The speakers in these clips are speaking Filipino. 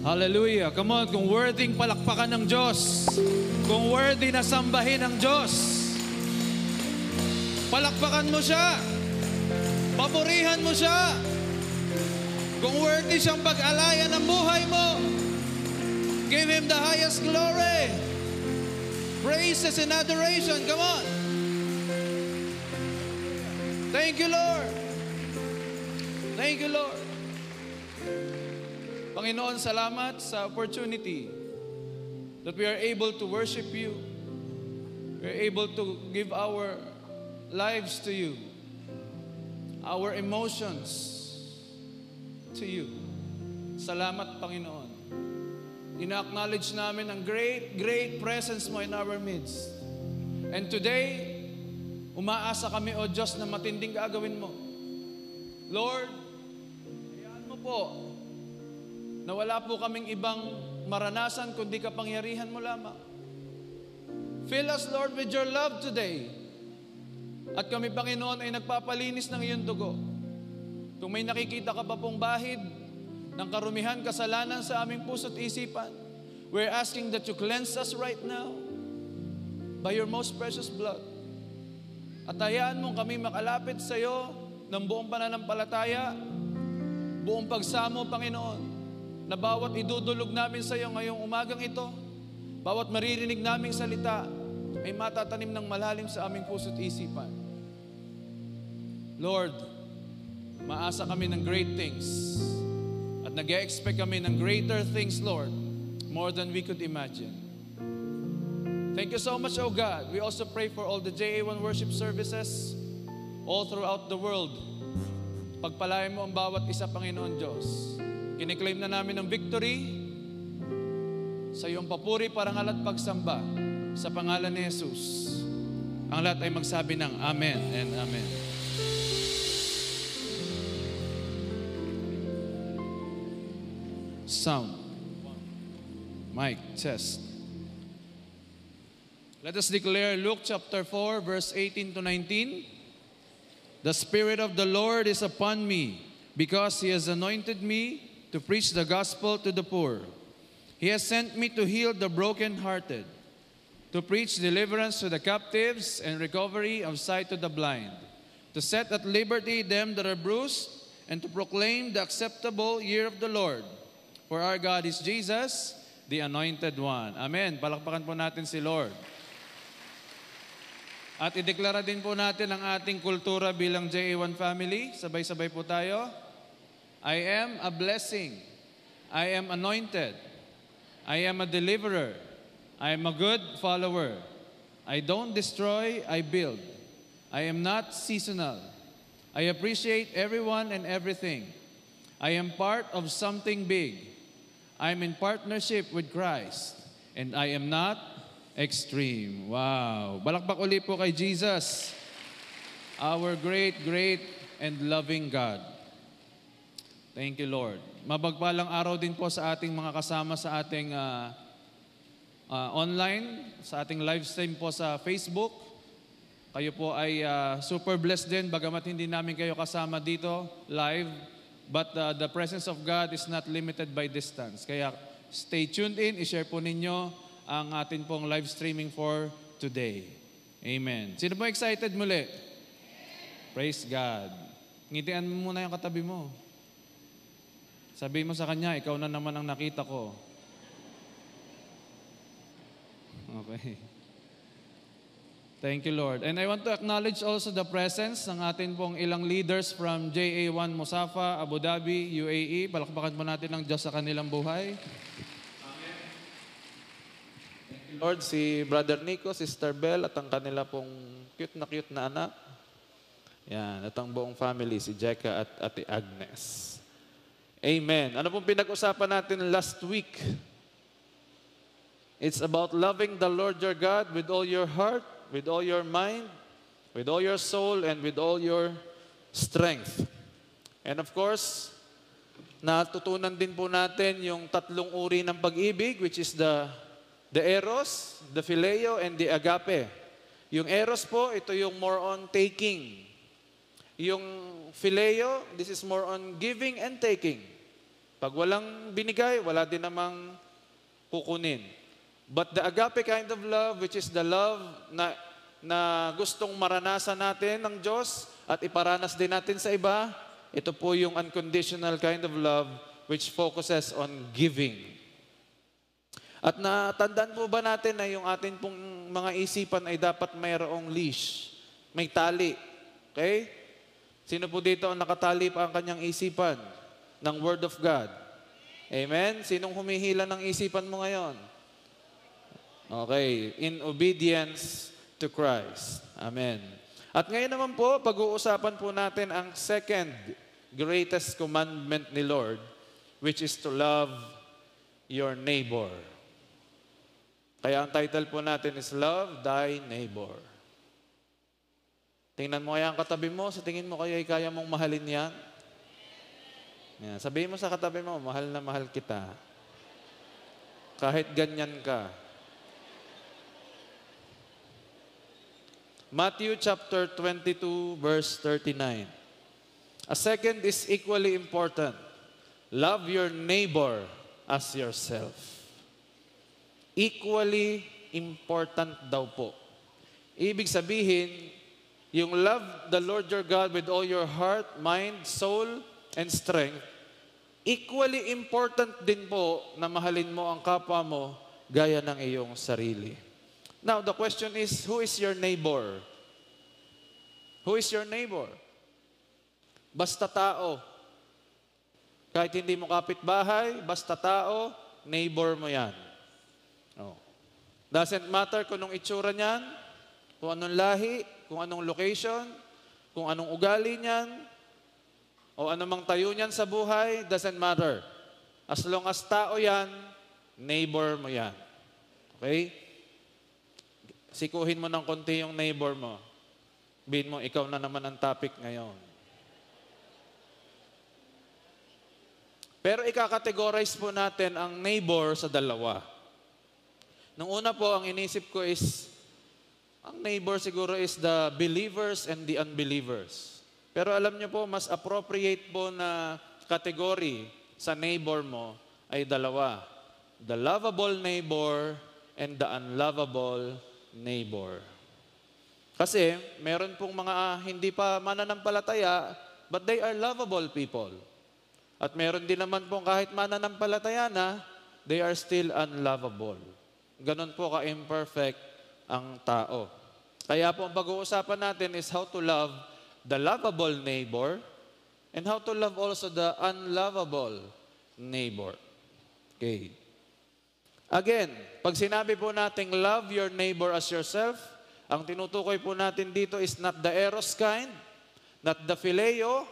Hallelujah. Come on, kung worthy palakpakan ng Diyos, kung worthy na sambahin ng Diyos, palakpakan mo siya. Papurihan mo siya. Kung worthy siyang pag-alayan ng buhay mo, give Him the highest glory. Praises and adoration. Come on. Thank you, Lord. Thank you, Lord. Panginoon, salamat sa opportunity that we are able to worship you. We are able to give our lives to you, our emotions to you. Salamat, Panginoon. Ina-acknowledge namin ang great, great presence mo in our midst. And today, umaasa kami, O Diyos, na matinding gagawin mo. Lord, hayaan mo po na wala po kaming ibang maranasan kundi kapangyarihan mo lamang. Fill us, Lord, with your love today. At kami, Panginoon, ay nagpapalinis ng iyong dugo. Kung may nakikita ka pa pong bahid ng karumihan, kasalanan sa aming puso't isipan, we're asking that you cleanse us right now by your most precious blood. At hayaan mong kami makalapit sa iyo ng buong pananampalataya, buong pagsamo, Panginoon, na bawat idudulog namin sa iyo ngayong umagang ito, bawat maririnig naming salita, ay matatanim ng malalim sa aming puso't isipan. Lord, maasa kami ng great things at nag expect kami ng greater things, Lord, more than we could imagine. Thank you so much, oh God. We also pray for all the JA1 worship services all throughout the world. Pagpalain mo ang bawat isa, Panginoon Diyos. Kiniklaim na namin ang victory sa iyong papuri, parangal at pagsamba sa pangalan ni Jesus. Ang lahat ay magsabi ng Amen and Amen. Sound. Mic, test. Let us declare Luke chapter 4, verse 18 to 19. The Spirit of the Lord is upon me, because He has anointed me to preach the gospel to the poor. He has sent me to heal the brokenhearted, to preach deliverance to the captives and recovery of sight to the blind, to set at liberty them that are bruised, and to proclaim the acceptable year of the Lord. For our God is Jesus, the Anointed One. Amen. Palakpakan po natin si Lord. At ideklara din po natin ang ating kultura bilang JA1 family. Sabay-sabay po tayo. I am a blessing. I am anointed. I am a deliverer. I am a good follower. I don't destroy, I build. I am not seasonal. I appreciate everyone and everything. I am part of something big. I am in partnership with Christ. And I am not extreme. Wow. Balakbak uli po kay Jesus. Our great, great, and loving God. Thank you, Lord. Mabagpalang araw din po sa ating mga kasama sa ating uh, uh, online, sa ating live stream po sa Facebook. Kayo po ay uh, super blessed din, bagamat hindi namin kayo kasama dito live. But uh, the presence of God is not limited by distance. Kaya stay tuned in, i-share po ninyo ang atin pong live streaming for today. Amen. Sino po excited muli? Praise God. Ngitian mo muna yung katabi mo. Sabi mo sa kanya, ikaw na naman ang nakita ko. Okay. Thank you, Lord. And I want to acknowledge also the presence ng atin pong ilang leaders from JA1 Musafa, Abu Dhabi, UAE. Palakpakan po natin ang Diyos sa kanilang buhay. Lord, si Brother Nico, Sister Bell, at ang kanila pong cute na cute na anak. Yan, at ang buong family, si Jeka at Ate Agnes. Amen. Ano pong pinag-usapan natin last week? It's about loving the Lord your God with all your heart, with all your mind, with all your soul, and with all your strength. And of course, natutunan din po natin yung tatlong uri ng pag-ibig, which is the, the eros, the phileo, and the agape. Yung eros po, ito yung more on taking. Yung phileo, this is more on giving and taking. Pag walang binigay, wala din namang kukunin. But the agape kind of love, which is the love na, na gustong maranasan natin ng Diyos at iparanas din natin sa iba, ito po yung unconditional kind of love which focuses on giving. At natandaan po ba natin na yung atin pong mga isipan ay dapat mayroong leash, may tali. Okay? Sino po dito ang nakatali pa ang kanyang isipan ng Word of God? Amen? Sinong humihila ng isipan mo ngayon? Okay, in obedience to Christ. Amen. At ngayon naman po, pag-uusapan po natin ang second greatest commandment ni Lord, which is to love your neighbor. Kaya ang title po natin is Love Thy Neighbor. Tingnan mo kaya ang katabi mo, sa tingin mo kaya ay kaya mong mahalin yan? yan? Sabihin mo sa katabi mo, mahal na mahal kita. Kahit ganyan ka. Matthew chapter 22 verse 39. A second is equally important. Love your neighbor as yourself. Equally important daw po. Ibig sabihin, yung love the Lord your God with all your heart, mind, soul, and strength, equally important din po na mahalin mo ang kapwa mo gaya ng iyong sarili. Now, the question is, who is your neighbor? Who is your neighbor? Basta tao. Kahit hindi mo kapitbahay, basta tao, neighbor mo yan. Oh. Doesn't matter kung anong itsura niyan, kung anong lahi, kung anong location, kung anong ugali niyan, o anumang tayo niyan sa buhay, doesn't matter. As long as tao yan, neighbor mo yan. Okay? Sikuhin mo ng konti yung neighbor mo. Bihin mo, ikaw na naman ang topic ngayon. Pero ikakategorize po natin ang neighbor sa dalawa. Nung una po, ang inisip ko is, ang neighbor siguro is the believers and the unbelievers. Pero alam niyo po, mas appropriate po na category sa neighbor mo ay dalawa. The lovable neighbor and the unlovable neighbor. Kasi meron pong mga hindi pa mananampalataya, but they are lovable people. At meron din naman pong kahit mananampalataya na, they are still unlovable. Ganon po ka-imperfect ang tao. Kaya po ang pag-uusapan natin is how to love the lovable neighbor and how to love also the unlovable neighbor. Okay. Again, pag sinabi po nating love your neighbor as yourself, ang tinutukoy po natin dito is not the eros kind, not the phileo,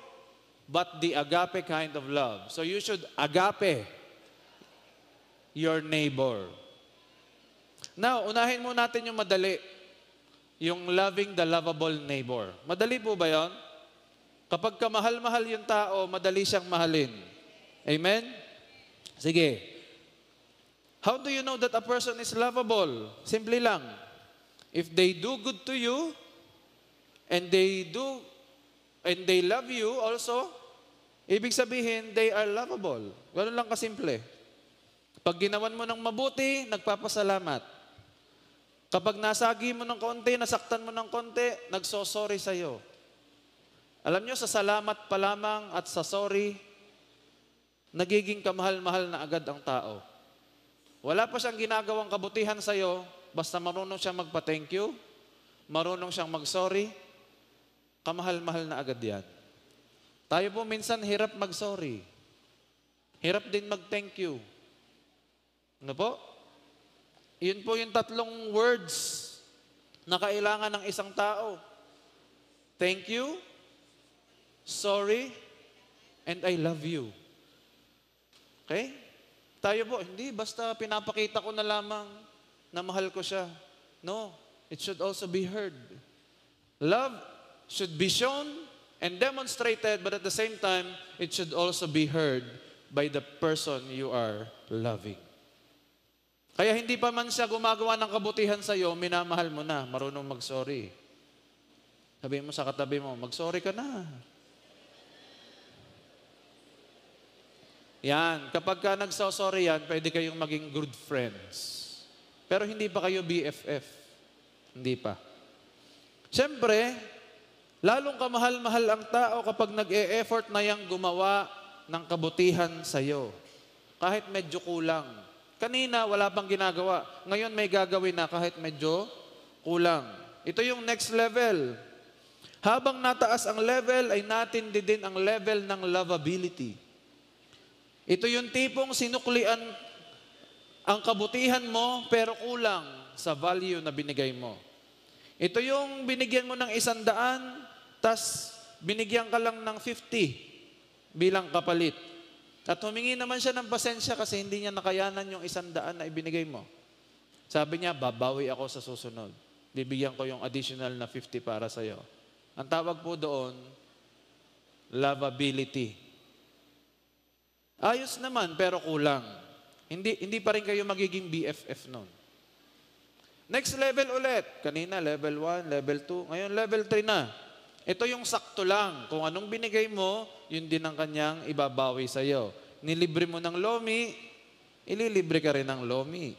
but the agape kind of love. So you should agape your neighbor. Now, unahin mo natin yung madali. Yung loving the lovable neighbor. Madali po ba yon? Kapag kamahal-mahal yung tao, madali siyang mahalin. Amen? Sige. How do you know that a person is lovable? Simply lang. If they do good to you, and they do, and they love you also, ibig sabihin, they are lovable. Ganun lang kasimple. Pag ginawan mo ng mabuti, nagpapasalamat. Kapag nasagi mo ng konti, nasaktan mo ng konti, nagsosorry sa'yo. Alam nyo, sa salamat pa lamang at sa sorry, nagiging kamahal-mahal na agad ang tao. Wala pa siyang ginagawang kabutihan sa'yo, basta marunong siyang magpa-thank you, marunong siyang mag-sorry, kamahal-mahal na agad yan. Tayo po minsan hirap mag-sorry. Hirap din mag-thank you. Ano po? Yun po yung tatlong words na kailangan ng isang tao. Thank you, sorry, and I love you. Okay? Tayo po, hindi, basta pinapakita ko na lamang na mahal ko siya. No, it should also be heard. Love should be shown and demonstrated, but at the same time, it should also be heard by the person you are loving. Kaya hindi pa man siya gumagawa ng kabutihan sa iyo, minamahal mo na, marunong mag-sorry. Sabihin mo sa katabi mo, mag-sorry ka na. Yan, kapag ka nagsosorry yan, pwede kayong maging good friends. Pero hindi pa kayo BFF. Hindi pa. Siyempre, lalong kamahal-mahal ang tao kapag nag-e-effort na yang gumawa ng kabutihan sa iyo. Kahit medyo kulang. Kanina, wala pang ginagawa. Ngayon, may gagawin na kahit medyo kulang. Ito yung next level. Habang nataas ang level, ay natindi din ang level ng lovability. Ito yung tipong sinuklian ang kabutihan mo pero kulang sa value na binigay mo. Ito yung binigyan mo ng isang daan, tas binigyan ka lang ng 50 bilang kapalit. At humingi naman siya ng pasensya kasi hindi niya nakayanan yung isang daan na ibinigay mo. Sabi niya, babawi ako sa susunod. Bibigyan ko yung additional na 50 para sa'yo. Ang tawag po doon, lovability. Ayos naman, pero kulang. Hindi, hindi pa rin kayo magiging BFF noon. Next level ulit. Kanina, level 1, level 2. Ngayon, level 3 na. Ito yung sakto lang. Kung anong binigay mo, yun din ang kanyang ibabawi sa iyo. Nilibre mo ng lomi, ililibre ka rin ng lomi.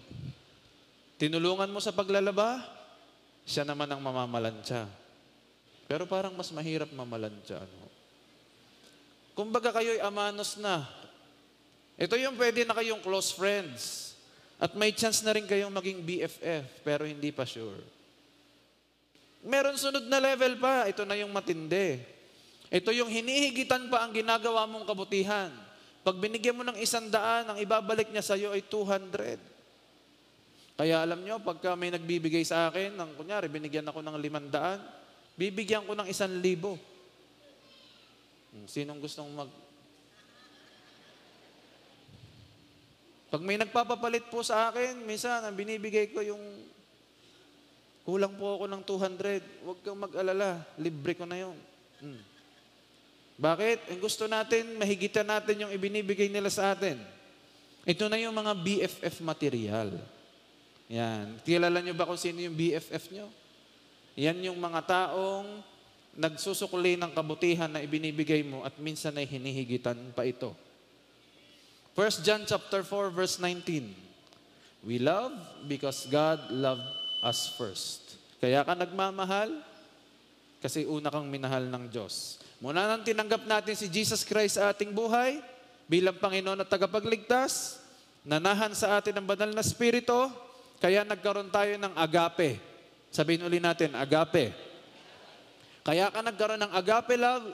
Tinulungan mo sa paglalaba, siya naman ang mamamalansya. Pero parang mas mahirap mamalansya. Ano? Kumbaga kayo'y amanos na. Ito yung pwede na kayong close friends. At may chance na rin kayong maging BFF, pero hindi pa sure. Meron sunod na level pa. Ito na yung matindi. Ito yung hinihigitan pa ang ginagawa mong kabutihan. Pag binigyan mo ng isang daan, ang ibabalik niya sa iyo ay 200. Kaya alam nyo, pagka may nagbibigay sa akin, ng, kunyari, binigyan ako ng limandaan, bibigyan ko ng isang libo. Hmm, Sinong gustong mag, Pag may nagpapapalit po sa akin, minsan ang binibigay ko yung kulang po ako ng 200. Huwag kang mag-alala, libre ko na yun. Hmm. Bakit? Ang gusto natin, mahigitan natin yung ibinibigay nila sa atin. Ito na yung mga BFF material. Yan. Kilala nyo ba kung sino yung BFF nyo? Yan yung mga taong nagsusukli ng kabutihan na ibinibigay mo at minsan ay hinihigitan pa ito. 1 John chapter 4 verse 19. We love because God loved us first. Kaya ka nagmamahal kasi una kang minahal ng Diyos. Muna nang tinanggap natin si Jesus Christ sa ating buhay bilang Panginoon at tagapagligtas, nanahan sa atin ang banal na spirito, kaya nagkaroon tayo ng agape. Sabihin uli natin, agape. Kaya ka nagkaroon ng agape love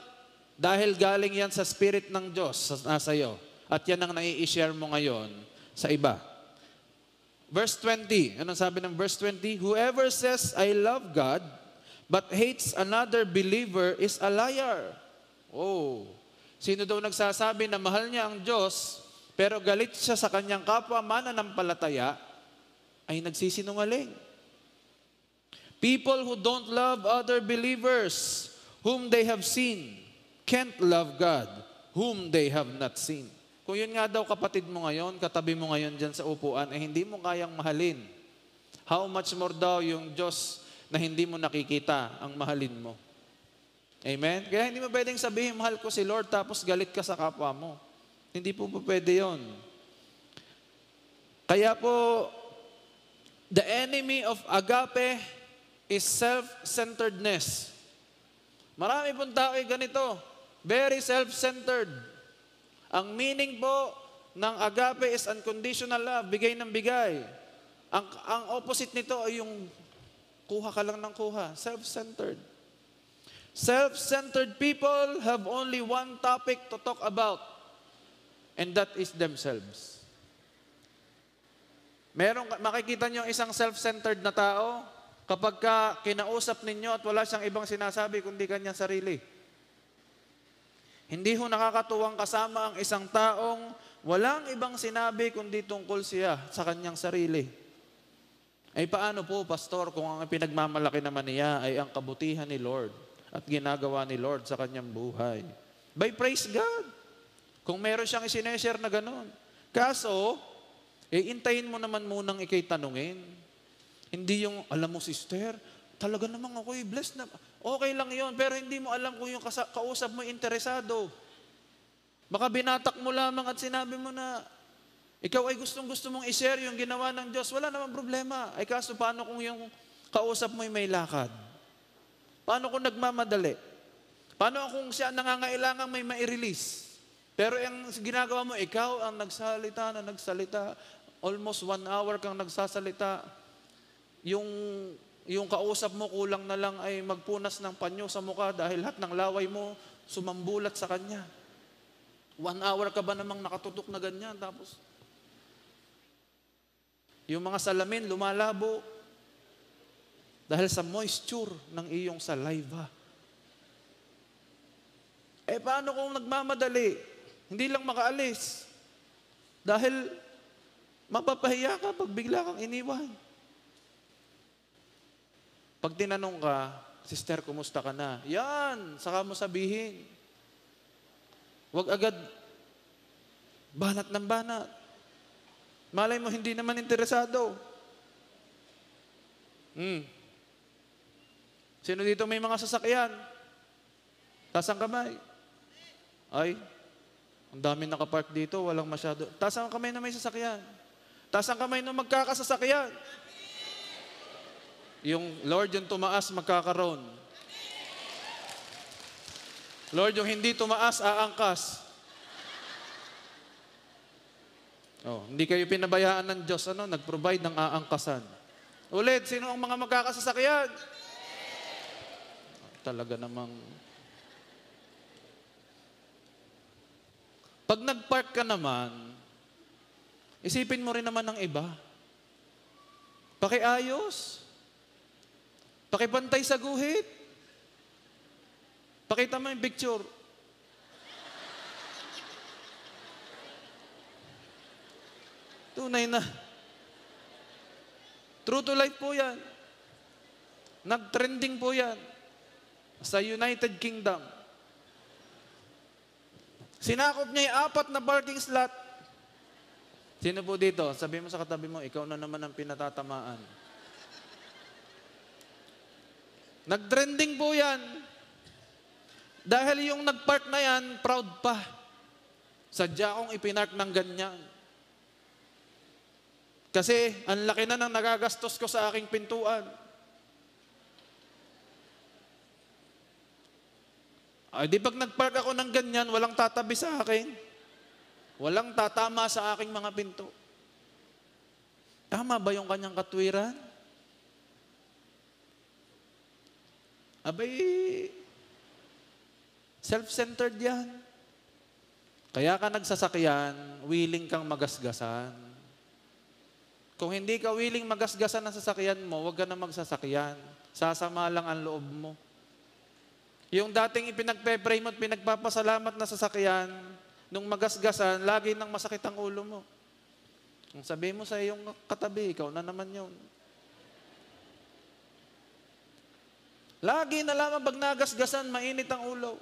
dahil galing yan sa spirit ng Diyos sa nasa iyo. At yan ang nai-share mo ngayon sa iba. Verse 20. Anong sabi ng verse 20? Whoever says, I love God, but hates another believer is a liar. Oh. Sino daw nagsasabi na mahal niya ang Diyos, pero galit siya sa kanyang kapwa mananampalataya, ay nagsisinungaling. People who don't love other believers whom they have seen can't love God whom they have not seen. Kung yun nga daw kapatid mo ngayon, katabi mo ngayon dyan sa upuan, eh hindi mo kayang mahalin. How much more daw yung Diyos na hindi mo nakikita ang mahalin mo. Amen? Kaya hindi mo pwedeng sabihin, mahal ko si Lord, tapos galit ka sa kapwa mo. Hindi po po pwede yon. Kaya po, the enemy of agape is self-centeredness. Marami pong tao ay ganito. Very self-centered. Ang meaning po ng agape is unconditional love, bigay ng bigay. Ang, ang opposite nito ay yung kuha ka lang ng kuha, self-centered. Self-centered people have only one topic to talk about, and that is themselves. Meron, makikita niyo isang self-centered na tao kapag ka kinausap ninyo at wala siyang ibang sinasabi kundi kanyang sarili. Hindi ho nakakatuwang kasama ang isang taong walang ibang sinabi kundi tungkol siya sa kanyang sarili. Ay paano po, Pastor, kung ang pinagmamalaki naman niya ay ang kabutihan ni Lord at ginagawa ni Lord sa kanyang buhay? By praise God. Kung meron siyang isineshare na gano'n. Kaso, eh, intayin mo naman munang ikay tanungin. Hindi yung, alam mo sister, talaga namang ako'y blessed na. Okay lang yon pero hindi mo alam kung yung kausap mo interesado. Baka binatak mo lamang at sinabi mo na, ikaw ay gustong gusto mong i-share yung ginawa ng Diyos, wala namang problema. Ay kaso paano kung yung kausap mo ay may lakad? Paano kung nagmamadali? Paano kung siya nangangailangan may mai-release? Pero ang ginagawa mo, ikaw ang nagsalita na nagsalita, almost one hour kang nagsasalita, yung, yung kausap mo kulang na lang ay magpunas ng panyo sa mukha dahil lahat ng laway mo sumambulat sa kanya. One hour ka ba namang nakatutok na ganyan? Tapos, yung mga salamin lumalabo dahil sa moisture ng iyong saliva. Eh paano kung nagmamadali? Hindi lang makaalis. Dahil mapapahiya ka pag bigla kang iniwan. Pag tinanong ka, Sister, kumusta ka na? Yan, saka mo sabihin. Huwag agad banat ng banat. Malay mo, hindi naman interesado. Hmm. Sino dito may mga sasakyan? Taas ang kamay. Ay, ang dami nakapark dito, walang masyado. Taas ang kamay na may sasakyan. Taas ang kamay na magkakasasakyan. Yung Lord yung tumaas, magkakaroon. Lord, yung hindi tumaas, aangkas. Oh, hindi kayo pinabayaan ng Diyos, ano, nag-provide ng aangkasan. Ulit, sino ang mga magkakasasakyan? Talaga namang... Pag nag-park ka naman, isipin mo rin naman ng iba. Pakiayos. Pakipantay sa guhit. Pakita mo yung picture. Tunay na. True to life po yan. Nag-trending po yan. Sa United Kingdom. Sinakop niya yung apat na parking slot. Sino po dito? Sabi mo sa katabi mo, ikaw na naman ang pinatatamaan. Nag-trending po yan. Dahil yung nag-park na yan, proud pa. Sadya akong ipinark ng ganyan. Kasi ang laki na ng nagagastos ko sa aking pintuan. Ay di pag nagpark ako ng ganyan, walang tatabi sa akin. Walang tatama sa aking mga pinto. Tama ba yung kanyang katwiran? Abay, self-centered yan. Kaya ka nagsasakyan, willing kang magasgasan. Kung hindi ka willing magasgasan ng sasakyan mo, huwag ka na magsasakyan. Sasama lang ang loob mo. Yung dating ipinagpe-pray mo at pinagpapasalamat na sasakyan, nung magasgasan, lagi nang masakit ang ulo mo. Ang sabi mo sa iyong katabi, ikaw na naman yun. Lagi na lamang pag nagasgasan, mainit ang ulo.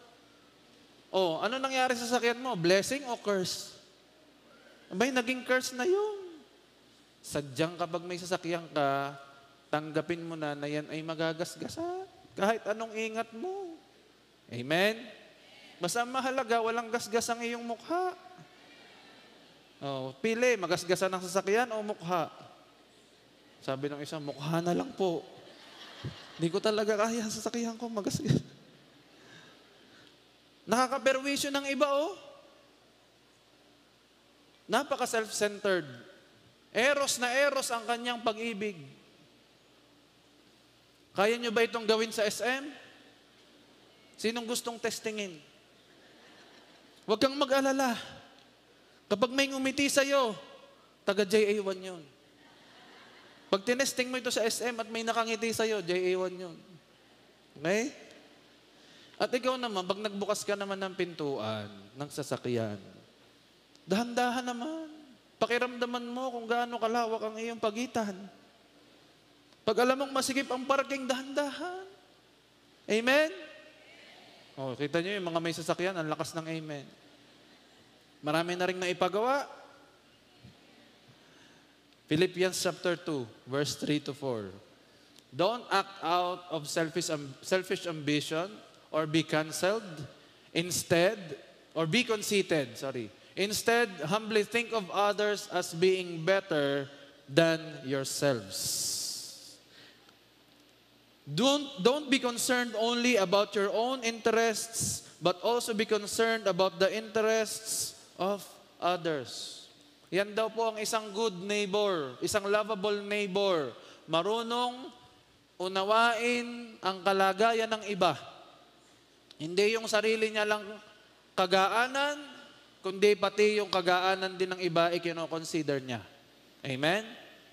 Oh, ano nangyari sa sakyan mo? Blessing o curse? Abay, naging curse na yun. Sadyang kapag may sasakyan ka, tanggapin mo na na yan ay magagasgasan. Kahit anong ingat mo. Amen? Basta mahalaga, walang gasgas ang iyong mukha. Oh, pili, magasgasan ng sasakyan o mukha? Sabi ng isang, mukha na lang po. Hindi ko talaga kaya sa sasakyan ko magasgas. Nakakaperwisyo ng iba, oh. Napaka self-centered. Eros na eros ang kanyang pag-ibig. Kaya nyo ba itong gawin sa SM? Sinong gustong testingin? Huwag kang mag-alala. Kapag may ngumiti sa'yo, taga JA1 yun. Pag tinesting mo ito sa SM at may nakangiti sa'yo, JA1 yun. Okay? At ikaw naman, pag nagbukas ka naman ng pintuan ng sasakyan, dahan-dahan naman. Pakiramdaman mo kung gaano kalawak ang iyong pagitan. Pag alam mong masigip ang parking, dahan-dahan. Amen? Oh, kita niyo yung mga may sasakyan, ang lakas ng amen. Marami na rin naipagawa. Philippians chapter 2, verse 3 to 4. Don't act out of selfish, selfish ambition or be cancelled. Instead, or be conceited, sorry. Instead, humbly think of others as being better than yourselves. Don't, don't be concerned only about your own interests, but also be concerned about the interests of others. Yan daw po ang isang good neighbor, isang lovable neighbor. Marunong unawain ang kalagayan ng iba. Hindi yung sarili niya lang kagaanan, kundi pati yung kagaanan din ng iba ay kinoconsider niya. Amen?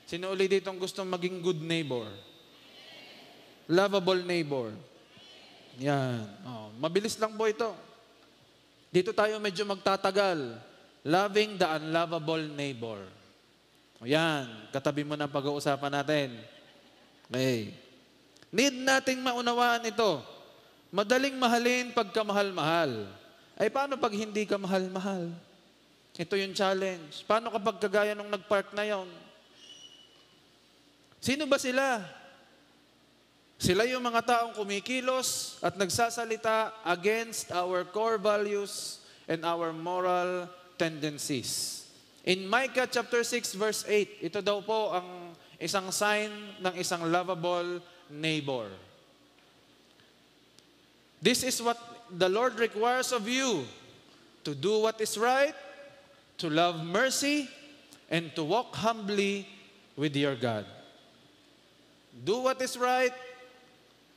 Sino uli ditong gustong maging good neighbor? Lovable neighbor. Yan. Oh, mabilis lang po ito. Dito tayo medyo magtatagal. Loving the unlovable neighbor. Yan, katabi mo na pag-uusapan natin. Okay. Need nating maunawaan ito. Madaling mahalin pagka mahal-mahal. Ay paano pag hindi ka mahal-mahal? Ito yung challenge. Paano kapag kagaya nung nag-park na yon? Sino ba sila? Sila yung mga taong kumikilos at nagsasalita against our core values and our moral tendencies. In Micah chapter 6 verse 8, ito daw po ang isang sign ng isang lovable neighbor. This is what the Lord requires of you to do what is right, to love mercy, and to walk humbly with your God. Do what is right,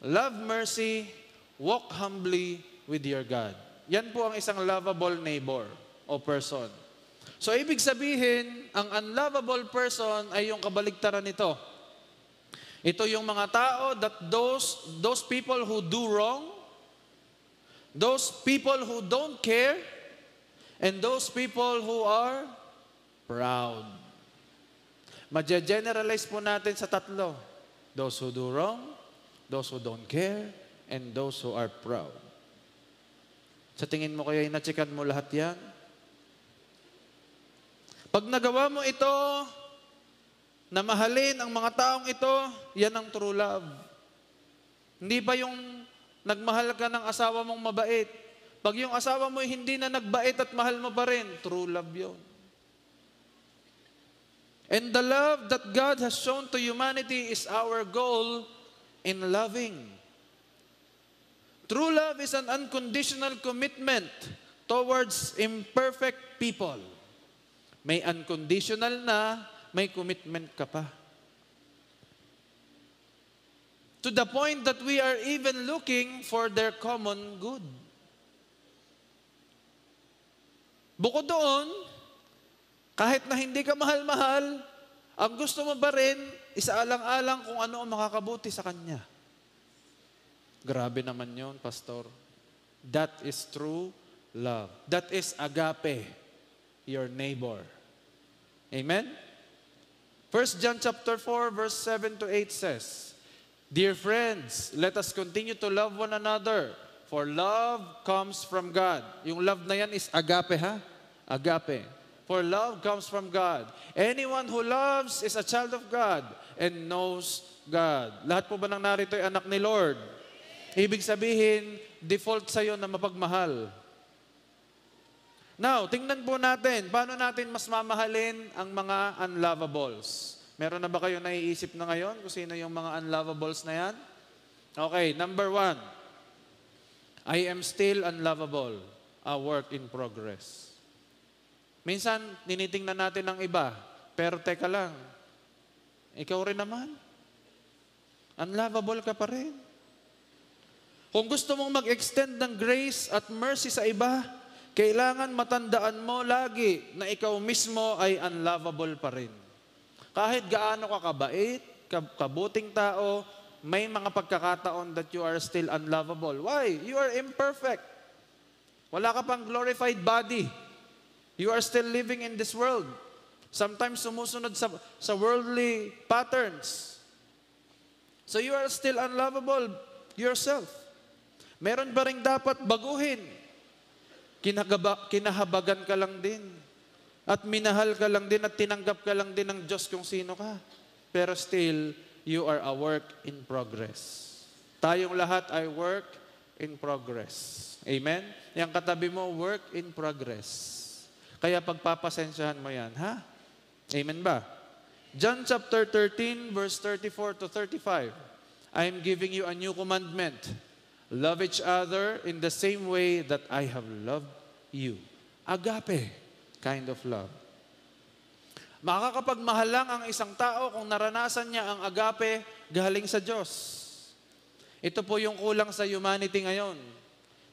love mercy, walk humbly with your God. Yan po ang isang lovable neighbor o person. So, ibig sabihin, ang unlovable person ay yung kabaligtaran nito. Ito yung mga tao that those, those people who do wrong, those people who don't care, and those people who are proud. Madya-generalize po natin sa tatlo. Those who do wrong, those who don't care, and those who are proud. Sa tingin mo kaya inachikan mo lahat yan? Pag nagawa mo ito, na mahalin ang mga taong ito, yan ang true love. Hindi pa yung nagmahal ka ng asawa mong mabait. Pag yung asawa mo hindi na nagbait at mahal mo pa rin, true love yun. And the love that God has shown to humanity is our goal in loving. True love is an unconditional commitment towards imperfect people. May unconditional na, may commitment ka pa. To the point that we are even looking for their common good. Bukod doon, kahit na hindi ka mahal-mahal, ang gusto mo ba rin, isaalang-alang kung ano ang makakabuti sa Kanya. Grabe naman yon, Pastor. That is true love. That is agape, your neighbor. Amen? 1 John chapter 4, verse 7 to 8 says, Dear friends, let us continue to love one another, for love comes from God. Yung love na yan is agape, ha? Agape. For love comes from God. Anyone who loves is a child of God and knows God. Lahat po ba ng narito ay anak ni Lord? Ibig sabihin, default sa'yo na mapagmahal. Now, tingnan po natin, paano natin mas mamahalin ang mga unlovables? Meron na ba kayo naiisip na ngayon kung sino yung mga unlovables na yan? Okay, number one. I am still unlovable. A work in progress. Minsan, tinitingnan natin ng iba, pero teka lang, ikaw rin naman. Unlovable ka pa rin. Kung gusto mong mag-extend ng grace at mercy sa iba, kailangan matandaan mo lagi na ikaw mismo ay unlovable pa rin. Kahit gaano ka kabait, kabuting tao, may mga pagkakataon that you are still unlovable. Why? You are imperfect. Wala ka pang glorified body. You are still living in this world. Sometimes sumusunod sa, sa worldly patterns. So you are still unlovable yourself. Meron ba rin dapat baguhin? Kinagaba, kinahabagan ka lang din. At minahal ka lang din at tinanggap ka lang din ng Diyos kung sino ka. Pero still, you are a work in progress. Tayong lahat ay work in progress. Amen? Yung katabi mo, work in progress. Kaya pagpapasensyahan mo yan, ha? Amen ba? John chapter 13, verse 34 to 35. I am giving you a new commandment. Love each other in the same way that I have loved you. Agape kind of love. Makakapagmahal lang ang isang tao kung naranasan niya ang agape galing sa Diyos. Ito po yung kulang sa humanity ngayon.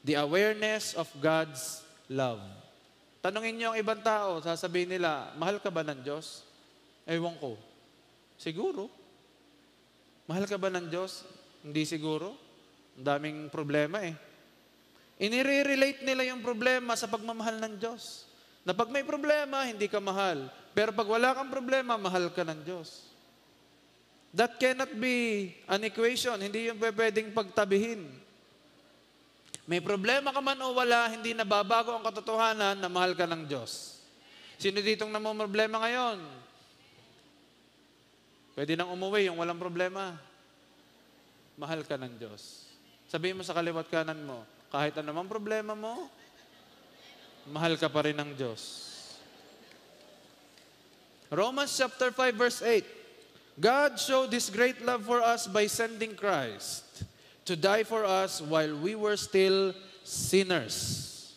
The awareness of God's love. Tanungin niyo ang ibang tao, sasabihin nila, mahal ka ba ng Diyos? Ewan ko. Siguro. Mahal ka ba ng Diyos? Hindi siguro. Daming problema eh. Inire-relate nila yung problema sa pagmamahal ng Diyos. Na pag may problema, hindi ka mahal. Pero pag wala kang problema, mahal ka ng Diyos. That cannot be an equation. Hindi yung pwedeng pagtabihin. May problema ka man o wala, hindi nababago ang katotohanan na mahal ka ng Diyos. Sino ditong problema ngayon? Pwede nang umuwi yung walang problema. Mahal ka ng Diyos. Sabihin mo sa kaliwat kanan mo, kahit anumang problema mo, mahal ka pa rin ng Diyos. Romans chapter 5 verse 8. God showed this great love for us by sending Christ to die for us while we were still sinners.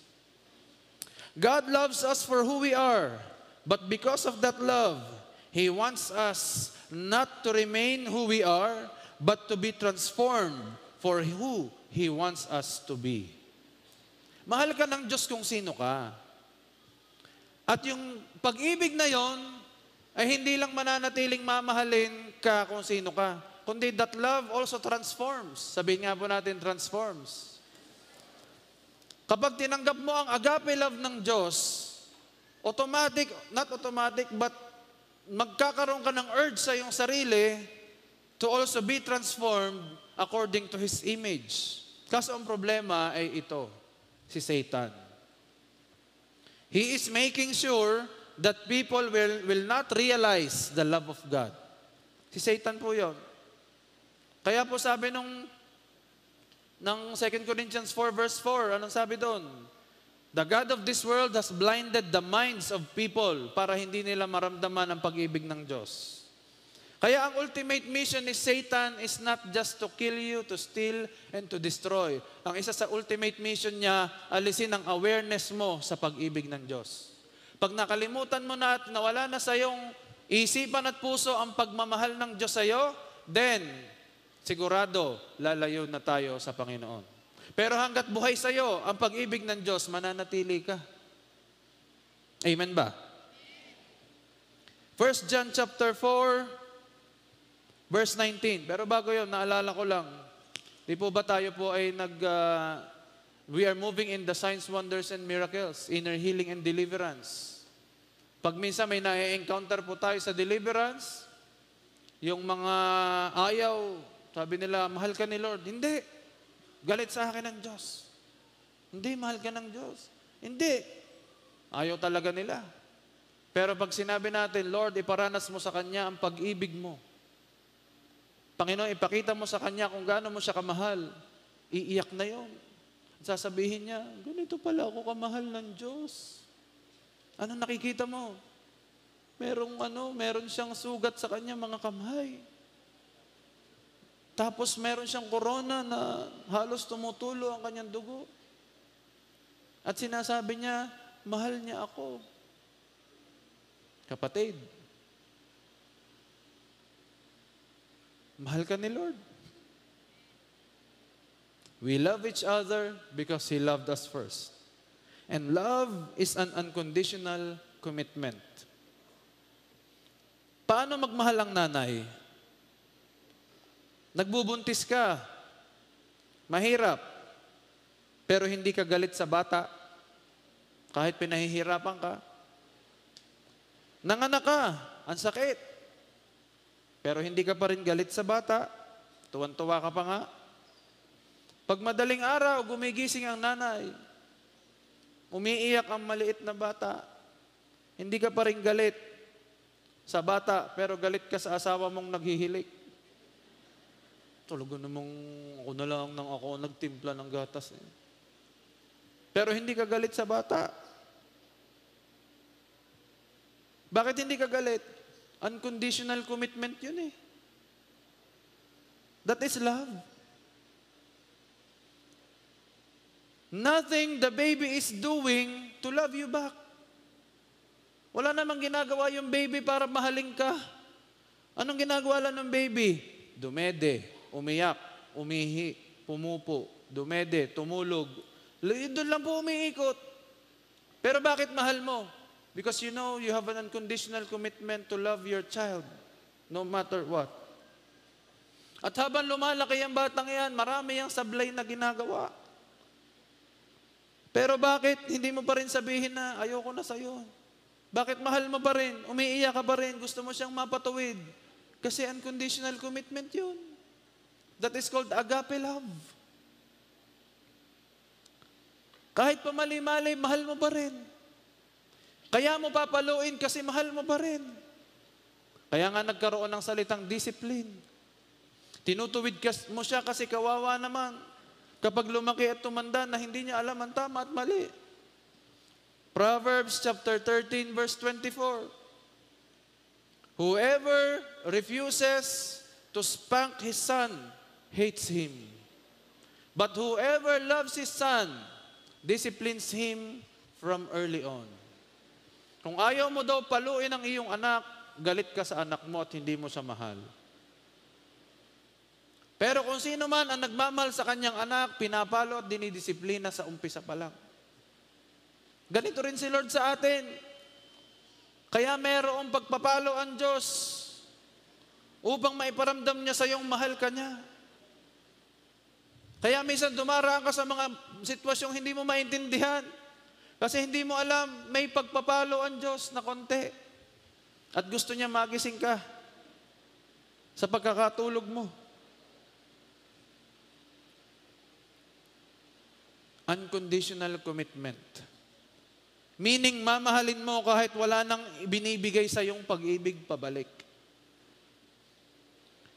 God loves us for who we are, but because of that love, He wants us not to remain who we are, but to be transformed for who He wants us to be. Mahal ka ng Diyos kung sino ka. At yung pag-ibig na yon ay hindi lang mananatiling mamahalin ka kung sino ka, kundi that love also transforms. Sabihin nga po natin, transforms. Kapag tinanggap mo ang agape love ng Diyos, automatic, not automatic, but magkakaroon ka ng urge sa iyong sarili to also be transformed according to His image. Kaso ang problema ay ito, si Satan. He is making sure that people will, will not realize the love of God. Si Satan po yon. Kaya po sabi nung ng 2 Corinthians 4 verse 4, anong sabi doon? The God of this world has blinded the minds of people para hindi nila maramdaman ang pag-ibig ng Diyos. Kaya ang ultimate mission ni Satan is not just to kill you, to steal, and to destroy. Ang isa sa ultimate mission niya, alisin ang awareness mo sa pag-ibig ng Diyos. Pag nakalimutan mo na at nawala na sa iyong isipan at puso ang pagmamahal ng Diyos sa iyo, then, sigurado, lalayo na tayo sa Panginoon. Pero hanggat buhay sa iyo ang pag-ibig ng Diyos, mananatili ka. Amen ba? 1 John chapter 4, verse 19. Pero bago yon naalala ko lang, di po ba tayo po ay nag, uh, we are moving in the signs, wonders, and miracles, inner healing and deliverance. Pag minsan may na-encounter po tayo sa deliverance, yung mga ayaw, sabi nila, mahal ka ni Lord. Hindi. Galit sa akin ng Diyos. Hindi, mahal ka ng Diyos. Hindi. Ayaw talaga nila. Pero pag sinabi natin, Lord, iparanas mo sa Kanya ang pag-ibig mo. Panginoon, ipakita mo sa Kanya kung gaano mo siya kamahal. Iiyak na yon. Sasabihin niya, ganito pala ako kamahal ng Diyos. Ano nakikita mo? Merong ano, meron siyang sugat sa kanya mga kamay. Tapos meron siyang korona na halos tumutulo ang kanyang dugo. At sinasabi niya, mahal niya ako. Kapatid, mahal ka ni Lord. We love each other because He loved us first. And love is an unconditional commitment. Paano magmahal ang nanay? Nagbubuntis ka. Mahirap. Pero hindi ka galit sa bata. Kahit pinahihirapan ka. Nanganak ka. Ang sakit. Pero hindi ka pa rin galit sa bata. Tuwan-tuwa ka pa nga. Pag madaling araw, gumigising ang nanay. Umiiyak ang maliit na bata. Hindi ka pa rin galit sa bata, pero galit ka sa asawa mong naghihilik. Talaga namang ako na lang nang ako nagtimpla ng gatas. Eh. Pero hindi ka galit sa bata. Bakit hindi ka galit? Unconditional commitment yun eh. That is love. Nothing the baby is doing to love you back. Wala namang ginagawa yung baby para mahalin ka. Anong ginagawa lang ng baby? Dumede, umiyak, umihi, pumupo, dumede, tumulog. Doon lang po umiikot. Pero bakit mahal mo? Because you know you have an unconditional commitment to love your child no matter what. At habang lumalaki ang batang yan, marami ang sablay na ginagawa. Pero bakit hindi mo pa rin sabihin na ayoko na sa'yo? Bakit mahal mo pa rin? Umiiyak ka pa rin? Gusto mo siyang mapatuwid? Kasi unconditional commitment yun. That is called agape love. Kahit pamali-mali, mahal mo pa rin. Kaya mo papaluin kasi mahal mo pa rin. Kaya nga nagkaroon ng salitang discipline. Tinutuwid mo siya kasi kawawa naman. Kapag lumaki at tumanda na hindi niya alam ang tama at mali. Proverbs chapter 13 verse 24. Whoever refuses to spank his son hates him. But whoever loves his son disciplines him from early on. Kung ayaw mo daw paluin ang iyong anak, galit ka sa anak mo at hindi mo siya mahal. Pero kung sino man ang nagmamahal sa kanyang anak, pinapalo at dinidisiplina sa umpisa pa lang. Ganito rin si Lord sa atin. Kaya mayroong pagpapalo ang Diyos upang maiparamdam niya sa iyong mahal ka niya. Kaya minsan dumaraan ka sa mga sitwasyong hindi mo maintindihan. Kasi hindi mo alam, may pagpapalo ang Diyos na konti. At gusto niya magising ka sa pagkakatulog mo. Unconditional commitment. Meaning, mamahalin mo kahit wala nang binibigay sa iyong pag-ibig pabalik.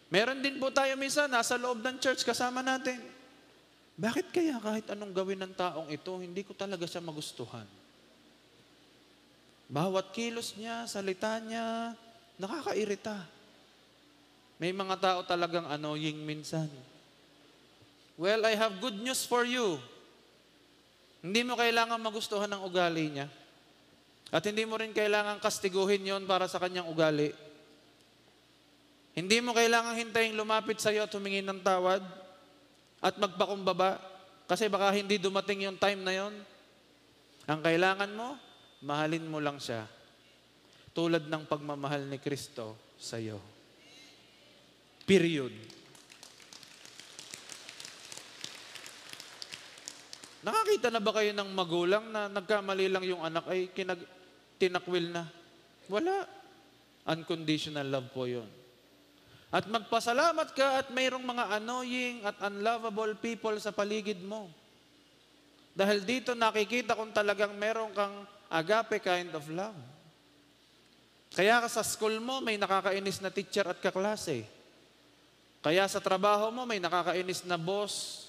Meron din po tayo minsan, nasa loob ng church kasama natin. Bakit kaya kahit anong gawin ng taong ito, hindi ko talaga siya magustuhan? Bawat kilos niya, salita niya, nakakairita. May mga tao talagang annoying minsan. Well, I have good news for you. Hindi mo kailangan magustuhan ng ugali niya. At hindi mo rin kailangan kastiguhin yon para sa kanyang ugali. Hindi mo kailangan hintayin lumapit sa iyo at humingi ng tawad at magpakumbaba kasi baka hindi dumating yung time na yon. Ang kailangan mo, mahalin mo lang siya tulad ng pagmamahal ni Kristo sa iyo. Period. Nakakita na ba kayo ng magulang na nagkamali lang yung anak ay kinag tinakwil na? Wala. Unconditional love po yon. At magpasalamat ka at mayroong mga annoying at unlovable people sa paligid mo. Dahil dito nakikita kung talagang meron kang agape kind of love. Kaya ka sa school mo, may nakakainis na teacher at kaklase. Kaya sa trabaho mo, may nakakainis na boss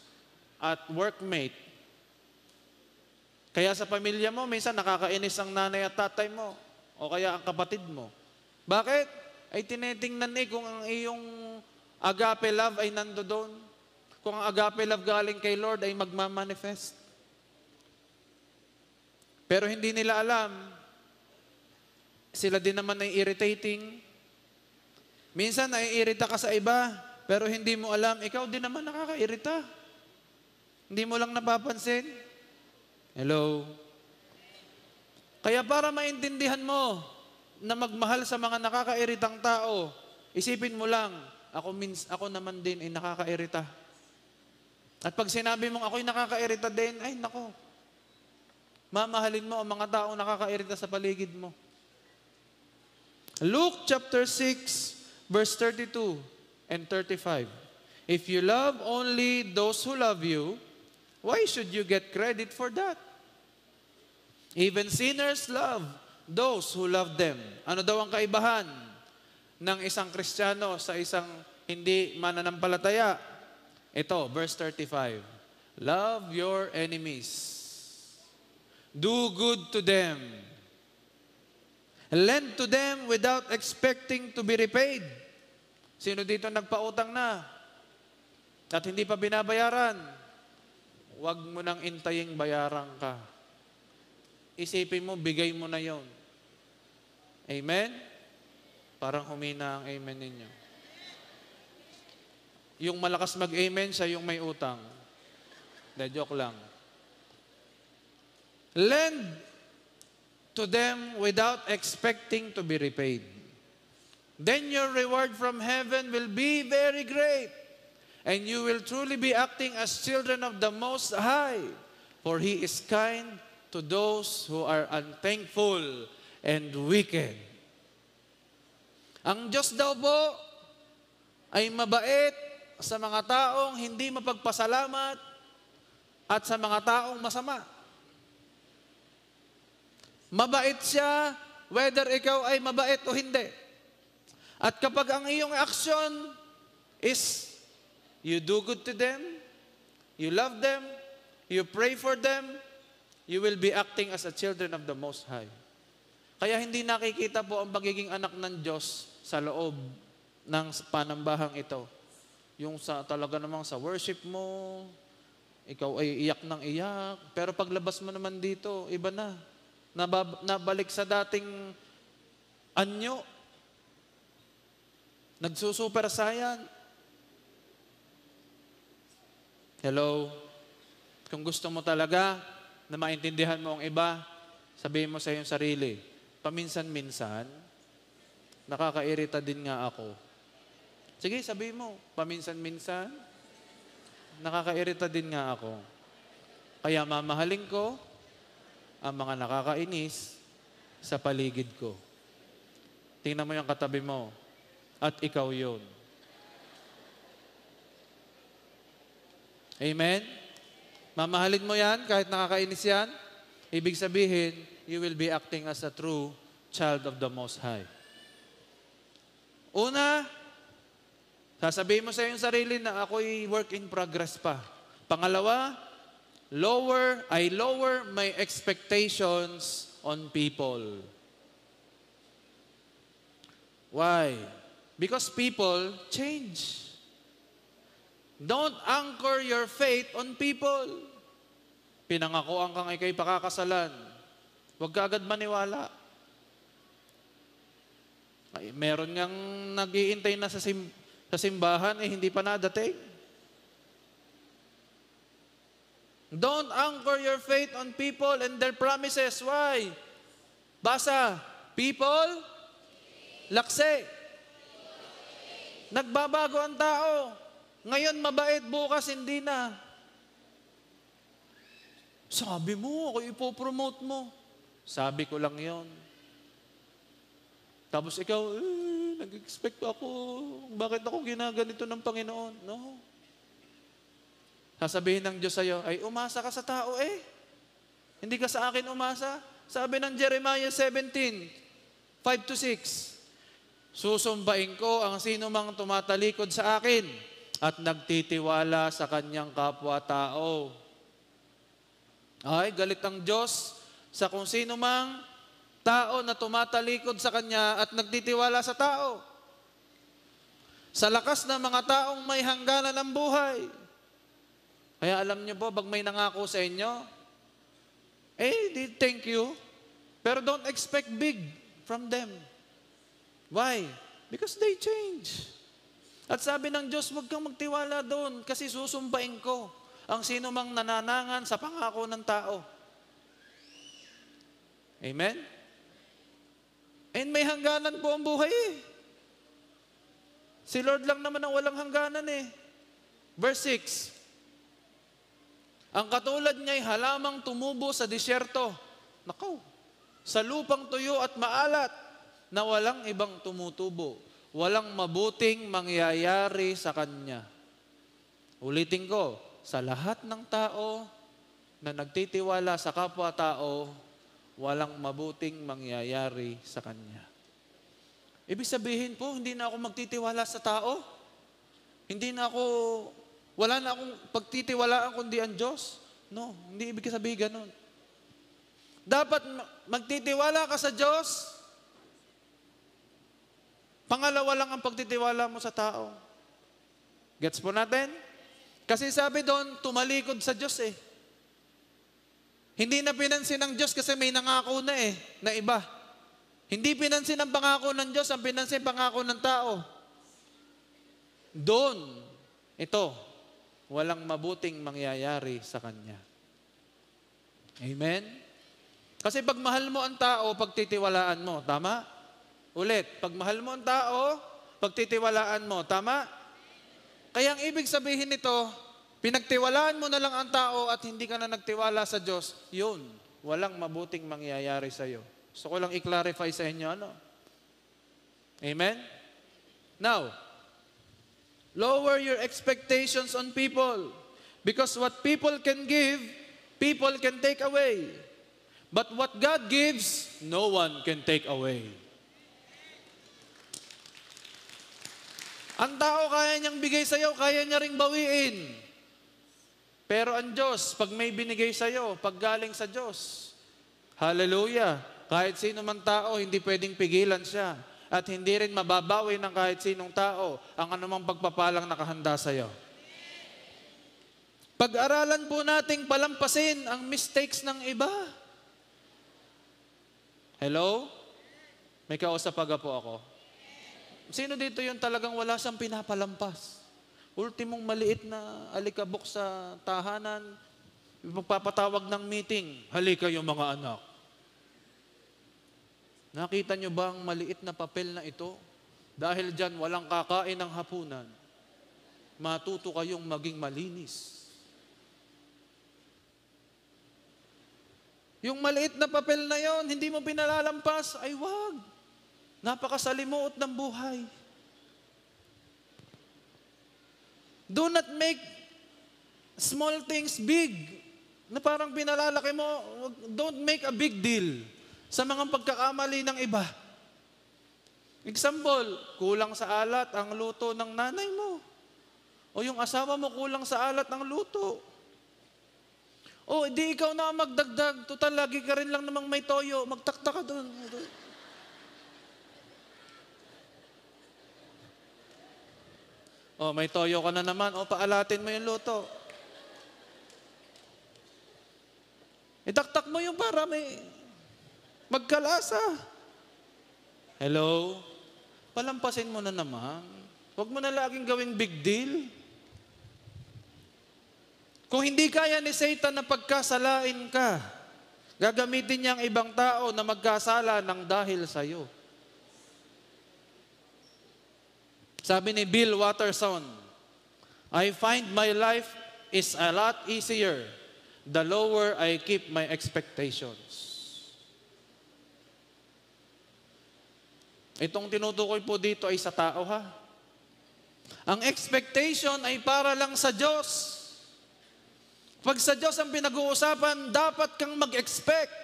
at workmate. Kaya sa pamilya mo, minsan nakakainis ang nanay at tatay mo. O kaya ang kapatid mo. Bakit? Ay tinitingnan eh kung ang iyong agape love ay nando doon. Kung ang agape love galing kay Lord ay magmamanifest. Pero hindi nila alam, sila din naman ay irritating. Minsan naiirita ka sa iba, pero hindi mo alam, ikaw din naman nakakairita. Hindi mo lang napapansin. Hello? Kaya para maintindihan mo na magmahal sa mga nakakairitang tao, isipin mo lang, ako, mins, ako naman din ay nakakairita. At pag sinabi mong ako'y nakakairita din, ay nako, mamahalin mo ang mga taong nakakairita sa paligid mo. Luke chapter 6, verse 32 and 35. If you love only those who love you, why should you get credit for that? Even sinners love those who love them. Ano daw ang kaibahan ng isang Kristiyano sa isang hindi mananampalataya? Ito, verse 35. Love your enemies. Do good to them. Lend to them without expecting to be repaid. Sino dito nagpautang na? At hindi pa binabayaran? Huwag mo nang intaying bayaran ka. Isipin mo, bigay mo na yon. Amen? Parang humina ang amen ninyo. Yung malakas mag-amen, siya yung may utang. De, joke lang. Lend to them without expecting to be repaid. Then your reward from heaven will be very great, and you will truly be acting as children of the Most High, for He is kind to those who are unthankful and wicked. Ang Diyos daw po ay mabait sa mga taong hindi mapagpasalamat at sa mga taong masama. Mabait siya whether ikaw ay mabait o hindi. At kapag ang iyong action is you do good to them, you love them, you pray for them, you will be acting as a children of the Most High. Kaya hindi nakikita po ang pagiging anak ng Diyos sa loob ng panambahang ito. Yung sa talaga namang sa worship mo, ikaw ay iyak ng iyak. Pero paglabas mo naman dito, iba na. Nabab- nabalik sa dating anyo. Nagsusuper saiyan. Hello? Kung gusto mo talaga na maintindihan mo ang iba, sabihin mo sa iyong sarili, paminsan-minsan, nakakairita din nga ako. Sige, sabihin mo, paminsan-minsan, nakakairita din nga ako. Kaya mamahalin ko ang mga nakakainis sa paligid ko. Tingnan mo yung katabi mo. At ikaw yun. Amen? Mamahalin mo yan kahit nakakainis yan. Ibig sabihin, you will be acting as a true child of the Most High. Una, sasabihin mo sa iyong sarili na ako'y work in progress pa. Pangalawa, lower, I lower my expectations on people. Why? Because people change. Don't anchor your faith on people. Pinangakoan kang ikay pakakasalan. Huwag ka agad maniwala. Ay, meron ngang nagiintay na sa, sim- sa simbahan, eh hindi pa nadating. Don't anchor your faith on people and their promises. Why? Basa, people, lakse. Nagbabago ang tao. Ngayon mabait, bukas hindi na. Sabi mo, ako ipopromote mo. Sabi ko lang yon. Tapos ikaw, eh, nag-expect ako. Bakit ako ginaganito ng Panginoon? No. Sasabihin ng Diyos sa'yo, ay umasa ka sa tao eh. Hindi ka sa akin umasa. Sabi ng Jeremiah 17, 5 to 6, Susumbain ko ang sino mang tumatalikod sa akin at nagtitiwala sa kanyang kapwa-tao. Ay, galit ang Diyos sa kung sino mang tao na tumatalikod sa Kanya at nagtitiwala sa tao. Sa lakas ng mga taong may hangganan ng buhay. Kaya alam niyo po, pag may nangako sa inyo, eh, di thank you. Pero don't expect big from them. Why? Because they change. At sabi ng Diyos, huwag kang magtiwala doon kasi susumbain ko ang sino mang nananangan sa pangako ng tao. Amen? And may hangganan po ang buhay eh. Si Lord lang naman ang walang hangganan eh. Verse 6. Ang katulad niya'y halamang tumubo sa disyerto. Nakaw. Sa lupang tuyo at maalat na walang ibang tumutubo. Walang mabuting mangyayari sa kanya. Ulitin ko, sa lahat ng tao na nagtitiwala sa kapwa-tao, walang mabuting mangyayari sa kanya. Ibig sabihin po, hindi na ako magtitiwala sa tao. Hindi na ako, wala na akong pagtitiwalaan kundi ang Diyos. No, hindi ibig sabihin ganun. Dapat ma- magtitiwala ka sa Diyos. Pangalawa lang ang pagtitiwala mo sa tao. Gets po natin? Kasi sabi doon, tumalikod sa Diyos eh. Hindi na pinansin ng Diyos kasi may nangako na eh, na iba. Hindi pinansin ang pangako ng Diyos, ang pinansin pangako ng tao. Doon, ito, walang mabuting mangyayari sa Kanya. Amen? Kasi pag mahal mo ang tao, pagtitiwalaan mo, tama? Ulit, pag mahal mo ang tao, pagtitiwalaan mo, tama? Kaya ang ibig sabihin nito, pinagtiwalaan mo na lang ang tao at hindi ka na nagtiwala sa Diyos, yun, walang mabuting mangyayari sa iyo. Gusto ko lang i-clarify sa inyo, ano? Amen? Now, lower your expectations on people. Because what people can give, people can take away. But what God gives, no one can take away. Ang tao kaya niyang bigay sa iyo, kaya niya ring bawiin. Pero ang Diyos, pag may binigay sa iyo, pag galing sa Diyos, hallelujah, kahit sino man tao, hindi pwedeng pigilan siya. At hindi rin mababawi ng kahit sinong tao ang anumang pagpapalang nakahanda sa iyo. Pag-aralan po nating palampasin ang mistakes ng iba. Hello? May kausap aga po ako. Sino dito yung talagang wala siyang pinapalampas? Ultimong maliit na alikabok sa tahanan, magpapatawag ng meeting, halika yung mga anak. Nakita nyo ba ang maliit na papel na ito? Dahil dyan walang kakain ng hapunan, matuto kayong maging malinis. Yung maliit na papel na yon, hindi mo pinalalampas, ay wag. Napakasalimuot ng buhay. Do not make small things big. Na parang pinalalaki mo, don't make a big deal sa mga pagkakamali ng iba. Example, kulang sa alat ang luto ng nanay mo. O yung asawa mo kulang sa alat ang luto. O, di ikaw na magdagdag. Total, lagi ka rin lang namang may toyo. Magtakta ka doon. O, may toyo ka na naman. O, paalatin mo yung luto. Itaktak mo yung para may magkalasa. Hello? Palampasin mo na naman. Huwag mo na laging gawing big deal. Kung hindi kaya ni Satan na pagkasalain ka, gagamitin niya ang ibang tao na magkasala ng dahil sa iyo. Sabi ni Bill Watterson, I find my life is a lot easier the lower I keep my expectations. Itong tinutukoy po dito ay sa tao ha. Ang expectation ay para lang sa Diyos. Pag sa Diyos ang pinag-uusapan, dapat kang mag-expect.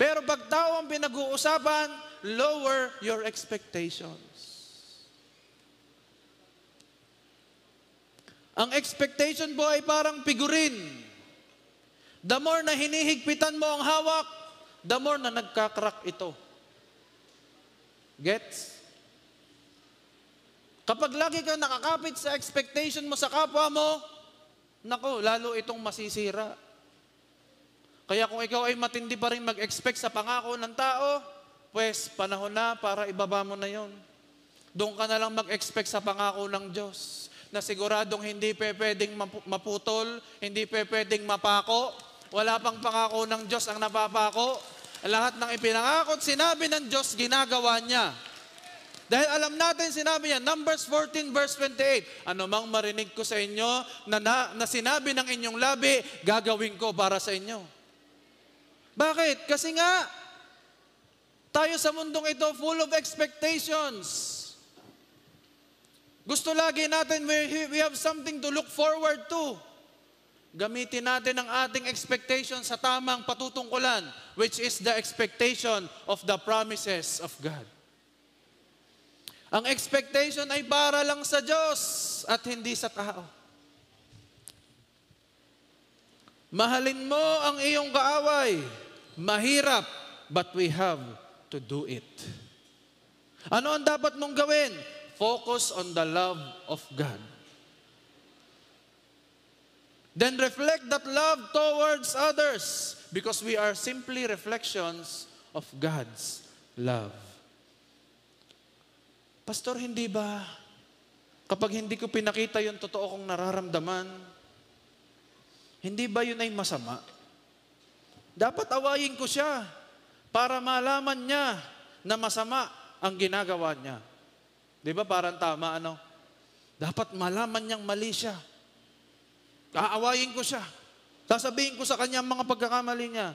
Pero pag tao ang pinag-uusapan, lower your expectations. Ang expectation po ay parang figurin. The more na hinihigpitan mo ang hawak, the more na nagkakrak ito. Gets? Kapag lagi ka nakakapit sa expectation mo sa kapwa mo, nako, lalo itong masisira. Kaya kung ikaw ay matindi pa rin mag-expect sa pangako ng tao, pues panahon na para ibaba mo na yon. Doon ka na lang mag-expect sa pangako ng Diyos na siguradong hindi pe pwedeng mapu- maputol, hindi pe pwedeng mapako. Wala pang pangako ng Diyos ang napapako. Lahat ng ipinangako sinabi ng Diyos, ginagawa niya. Dahil alam natin, sinabi niya, Numbers 14 verse 28, ano mang marinig ko sa inyo na, na, na sinabi ng inyong labi, gagawin ko para sa inyo. Bakit? Kasi nga, tayo sa mundong ito full of expectations. Gusto lagi natin, we, we have something to look forward to. Gamitin natin ang ating expectation sa tamang patutungkulan, which is the expectation of the promises of God. Ang expectation ay para lang sa Diyos at hindi sa tao. Mahalin mo ang iyong kaaway. Mahirap, but we have to do it. Ano ang dapat mong gawin? Focus on the love of God. Then reflect that love towards others because we are simply reflections of God's love. Pastor, hindi ba kapag hindi ko pinakita yung totoo kong nararamdaman, hindi ba yun ay masama? Dapat awayin ko siya para malaman niya na masama ang ginagawa niya. Di ba parang tama ano? Dapat malaman niyang mali siya. Aawayin ko siya. Sasabihin ko sa kanya ang mga pagkakamali niya.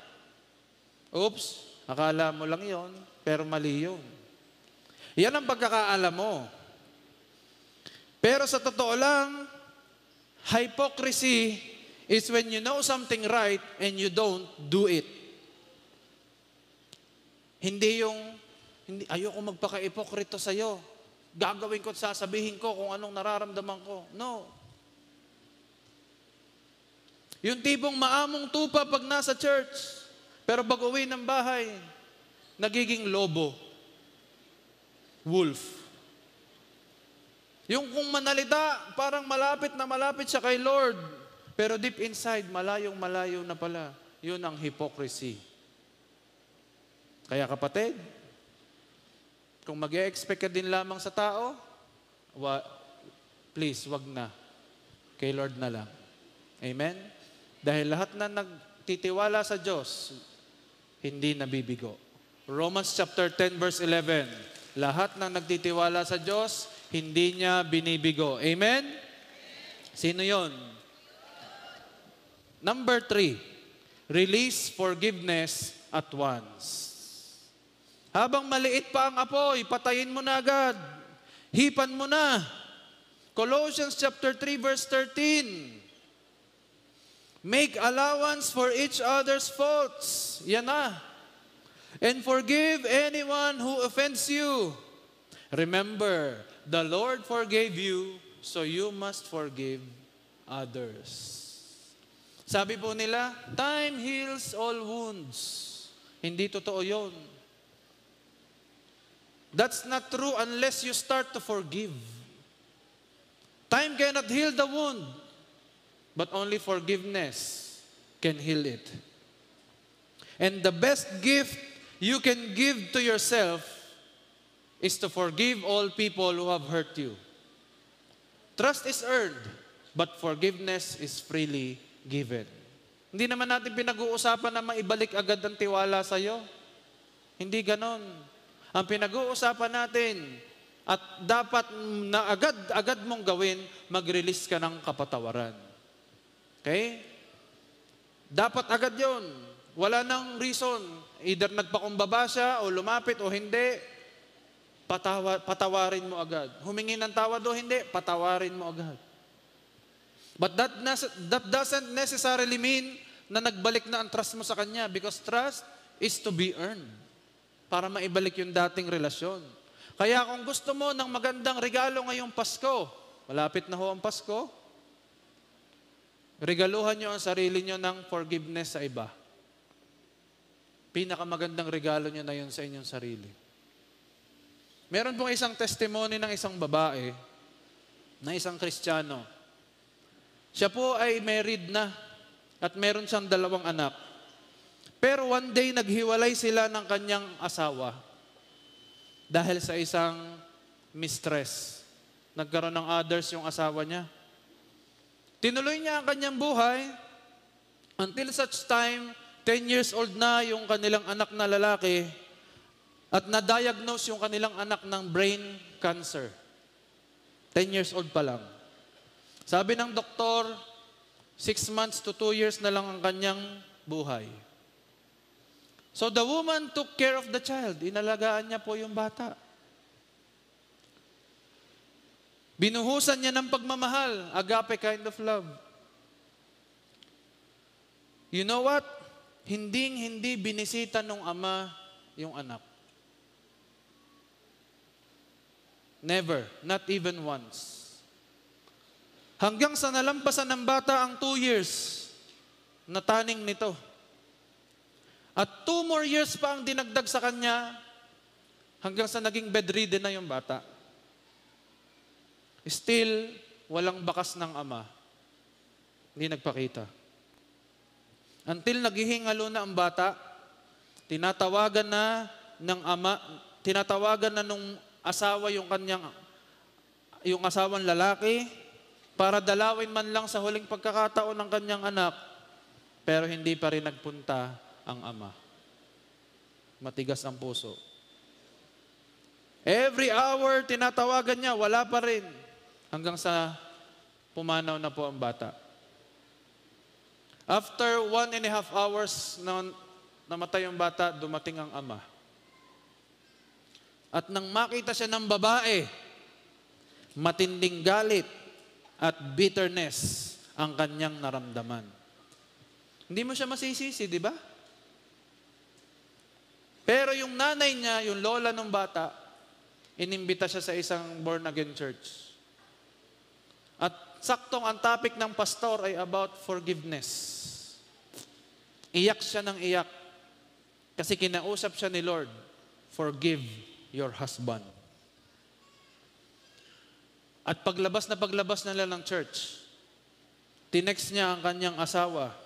Oops, akala mo lang yon, pero mali yun. Yan ang pagkakaalam mo. Pero sa totoo lang, hypocrisy is when you know something right and you don't do it. Hindi yung, hindi, ayoko magpaka-ipokrito sa'yo. Gagawin ko at sasabihin ko kung anong nararamdaman ko. No. Yung tipong maamong tupa pag nasa church, pero pag uwi ng bahay, nagiging lobo. Wolf. Yung kung manalita, parang malapit na malapit siya kay Lord, pero deep inside, malayong malayo na pala. Yun ang hypocrisy. Kaya kapatid, kung mag expect ka din lamang sa tao, wa, please, wag na. Kay Lord na lang. Amen? Dahil lahat na nagtitiwala sa Diyos, hindi nabibigo. Romans chapter 10 verse 11. Lahat na nagtitiwala sa Diyos, hindi niya binibigo. Amen? Sino yon? Number three, release forgiveness at once. Habang maliit pa ang apoy, patayin mo na agad. Hipan mo na. Colossians chapter 3 verse 13. Make allowance for each other's faults. Yan na. And forgive anyone who offends you. Remember, the Lord forgave you, so you must forgive others. Sabi po nila, time heals all wounds. Hindi totoo yon. That's not true unless you start to forgive. Time cannot heal the wound. but only forgiveness can heal it. And the best gift you can give to yourself is to forgive all people who have hurt you. Trust is earned, but forgiveness is freely given. Hindi naman natin pinag-uusapan na maibalik agad ang tiwala sa iyo. Hindi ganon. Ang pinag-uusapan natin, at dapat na agad-agad mong gawin, mag-release ka ng kapatawaran. Okay? Dapat agad yon. Wala nang reason. Either nagpakumbaba siya o lumapit o hindi, patawa, patawarin mo agad. Humingi ng tawad o hindi, patawarin mo agad. But that, that doesn't necessarily mean na nagbalik na ang trust mo sa Kanya because trust is to be earned para maibalik yung dating relasyon. Kaya kung gusto mo ng magandang regalo ngayong Pasko, malapit na ho ang Pasko, Regaluhan nyo ang sarili nyo ng forgiveness sa iba. Pinakamagandang regalo nyo na yun sa inyong sarili. Meron pong isang testimony ng isang babae na isang kristyano. Siya po ay married na at meron siyang dalawang anak. Pero one day naghiwalay sila ng kanyang asawa dahil sa isang mistress. Nagkaroon ng others yung asawa niya. Tinuloy niya ang kanyang buhay until such time, 10 years old na yung kanilang anak na lalaki at na-diagnose yung kanilang anak ng brain cancer. 10 years old pa lang. Sabi ng doktor, 6 months to 2 years na lang ang kanyang buhay. So the woman took care of the child. Inalagaan niya po yung bata. Binuhusan niya ng pagmamahal, agape kind of love. You know what? Hinding hindi binisita ng ama yung anak. Never, not even once. Hanggang sa nalampasan ng bata ang two years, nataning nito. At two more years pa ang dinagdag sa kanya hanggang sa naging bedridden na yung bata. Still, walang bakas ng ama. Hindi nagpakita. Until naghihingalo na ang bata, tinatawagan na ng ama, tinatawagan na nung asawa yung kanyang yung asawang lalaki para dalawin man lang sa huling pagkakataon ng kanyang anak, pero hindi pa rin nagpunta ang ama. Matigas ang puso. Every hour, tinatawagan niya, wala pa rin. Hanggang sa pumanaw na po ang bata. After one and a half hours na namatay ang bata, dumating ang ama. At nang makita siya ng babae, matinding galit at bitterness ang kanyang naramdaman. Hindi mo siya masisisi, di ba? Pero yung nanay niya, yung lola ng bata, inimbita siya sa isang born-again church. At saktong ang topic ng pastor ay about forgiveness. Iyak siya ng iyak kasi kinausap siya ni Lord, forgive your husband. At paglabas na paglabas nila ng church, tinext niya ang kanyang asawa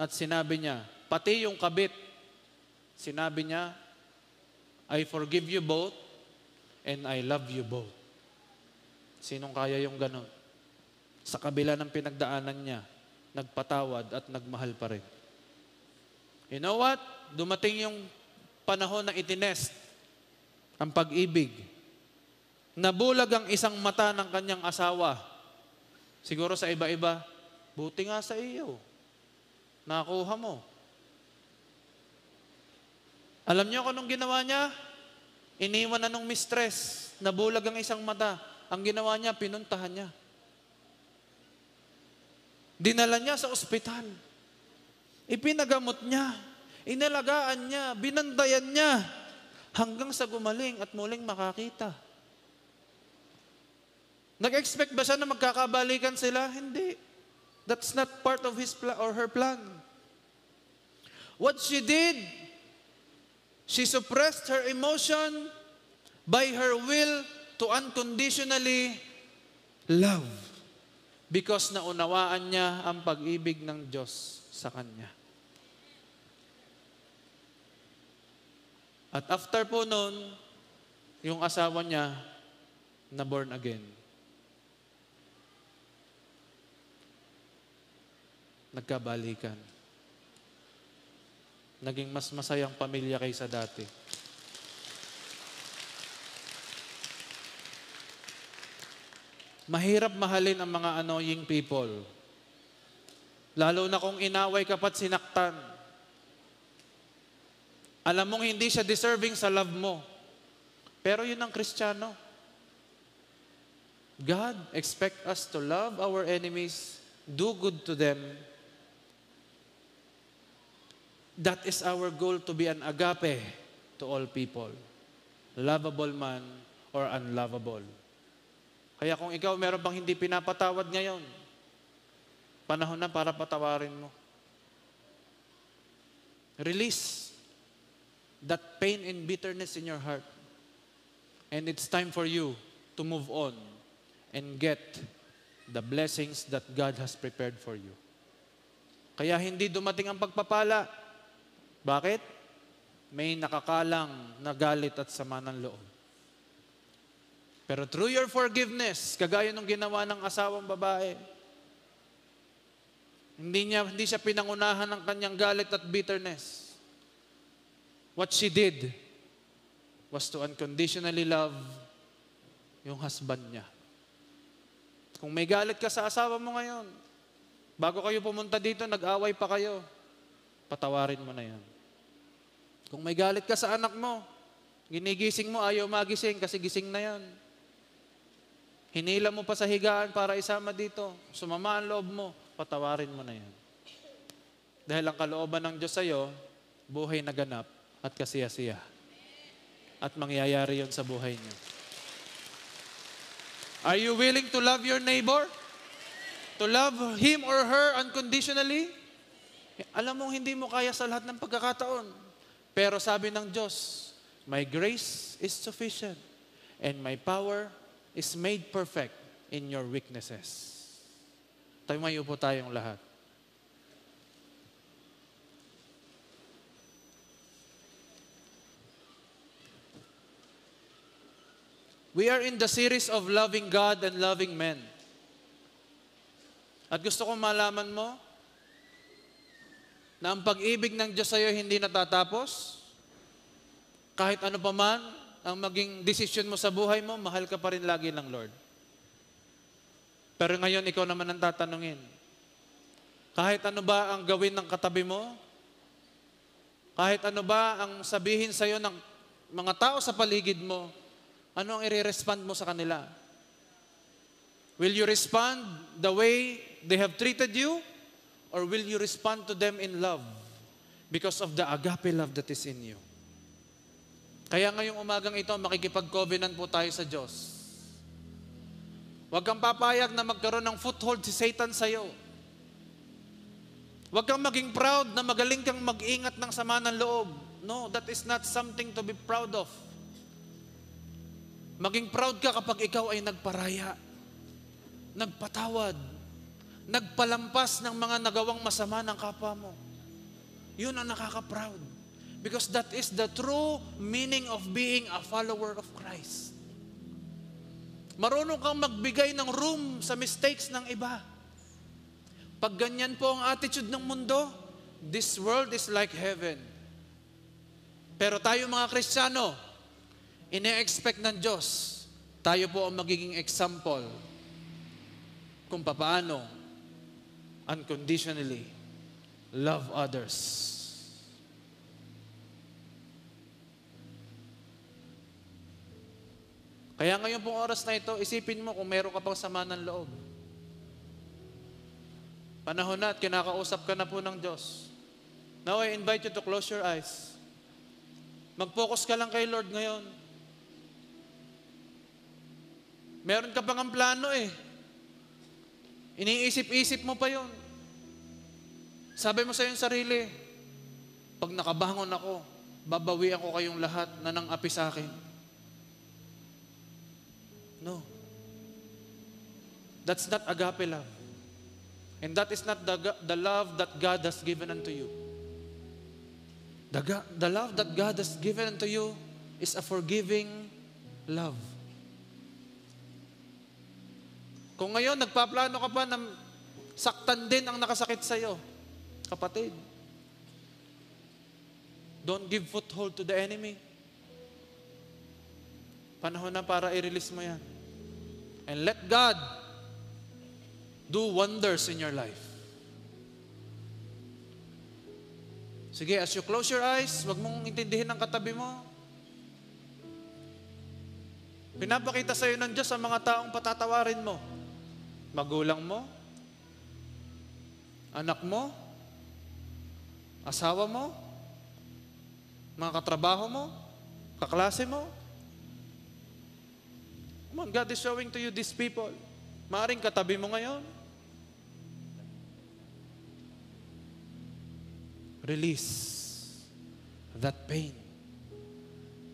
at sinabi niya, pati yung kabit, sinabi niya, I forgive you both and I love you both. Sinong kaya yung ganon? Sa kabila ng pinagdaanan niya, nagpatawad at nagmahal pa rin. You know what? Dumating yung panahon na itinest ang pag-ibig. Nabulag ang isang mata ng kanyang asawa. Siguro sa iba-iba, buti nga sa iyo. Nakuha mo. Alam niyo kung anong ginawa niya? Iniwan na nung mistress. Nabulag ang isang mata. Ang ginawa niya, pinuntahan niya. Dinala niya sa ospital. Ipinagamot niya. Inalagaan niya. Binandayan niya. Hanggang sa gumaling at muling makakita. Nag-expect ba siya na magkakabalikan sila? Hindi. That's not part of his pla- or her plan. What she did, she suppressed her emotion by her will to unconditionally love. Because naunawaan niya ang pag-ibig ng Diyos sa kanya. At after po noon, yung asawa niya na born again. Nagkabalikan. Naging mas masayang pamilya kaysa dati. Mahirap mahalin ang mga annoying people. Lalo na kung inaway ka pa't sinaktan. Alam mong hindi siya deserving sa love mo. Pero yun ang Kristiyano. God expect us to love our enemies, do good to them. That is our goal to be an agape to all people. Lovable man or unlovable. Kaya kung ikaw meron bang hindi pinapatawad ngayon, panahon na para patawarin mo. Release that pain and bitterness in your heart. And it's time for you to move on and get the blessings that God has prepared for you. Kaya hindi dumating ang pagpapala. Bakit? May nakakalang na galit at sama ng loob. Pero through your forgiveness, kagaya nung ginawa ng asawang babae, hindi, niya, hindi siya pinangunahan ng kanyang galit at bitterness. What she did was to unconditionally love yung husband niya. Kung may galit ka sa asawa mo ngayon, bago kayo pumunta dito, nag-away pa kayo, patawarin mo na yan. Kung may galit ka sa anak mo, ginigising mo, ayaw magising kasi gising na yan. Hinila mo pa sa higaan para isama dito. Sumama ang loob mo, patawarin mo na yan. Dahil ang kalooban ng Diyos sa'yo, buhay na ganap at kasiyasiya. At mangyayari yon sa buhay niyo. Are you willing to love your neighbor? To love him or her unconditionally? Alam mong hindi mo kaya sa lahat ng pagkakataon. Pero sabi ng Diyos, My grace is sufficient and my power is made perfect in your weaknesses. Tayo may upo tayong lahat. We are in the series of loving God and loving men. At gusto kong malaman mo na ang pag-ibig ng Diyos sa hindi natatapos. Kahit ano pa man ang maging desisyon mo sa buhay mo, mahal ka pa rin lagi ng Lord. Pero ngayon, ikaw naman ang tatanungin. Kahit ano ba ang gawin ng katabi mo, kahit ano ba ang sabihin sa iyo ng mga tao sa paligid mo, ano ang i-respond mo sa kanila? Will you respond the way they have treated you? Or will you respond to them in love because of the agape love that is in you? Kaya ngayong umagang ito, makikipag-covenant po tayo sa Diyos. Huwag kang papayag na magkaroon ng foothold si Satan sa iyo. Huwag kang maging proud na magaling kang mag-ingat ng sama ng loob. No, that is not something to be proud of. Maging proud ka kapag ikaw ay nagparaya, nagpatawad, nagpalampas ng mga nagawang masama ng kapwa mo. Yun ang nakaka-proud. Because that is the true meaning of being a follower of Christ. Marunong kang magbigay ng room sa mistakes ng iba. Pag ganyan po ang attitude ng mundo, this world is like heaven. Pero tayo mga Kristiyano, ine-expect ng Diyos, tayo po ang magiging example kung papaano unconditionally love others. Kaya ngayon pong oras na ito, isipin mo kung meron ka pang sama ng loob. Panahon na at kinakausap ka na po ng Diyos. Now I invite you to close your eyes. Mag-focus ka lang kay Lord ngayon. Meron ka pang ang plano eh. Iniisip-isip mo pa yon. Sabi mo sa iyong sarili, pag nakabangon ako, babawian ko kayong lahat na nang api sa akin. No. That's not agape love. And that is not the, the love that God has given unto you. The, the love that God has given unto you is a forgiving love. Kung ngayon nagpaplano ka pa na saktan din ang nakasakit sa iyo, kapatid, don't give foothold to the enemy. Panahon na para i-release mo yan. And let God do wonders in your life. Sige, as you close your eyes, wag mong intindihin ang katabi mo. Pinapakita sa iyo ng Diyos ang mga taong patatawarin mo. Magulang mo, anak mo, asawa mo, mga katrabaho mo, kaklase mo. Come on, God is showing to you these people. Maaring katabi mo ngayon. Release that pain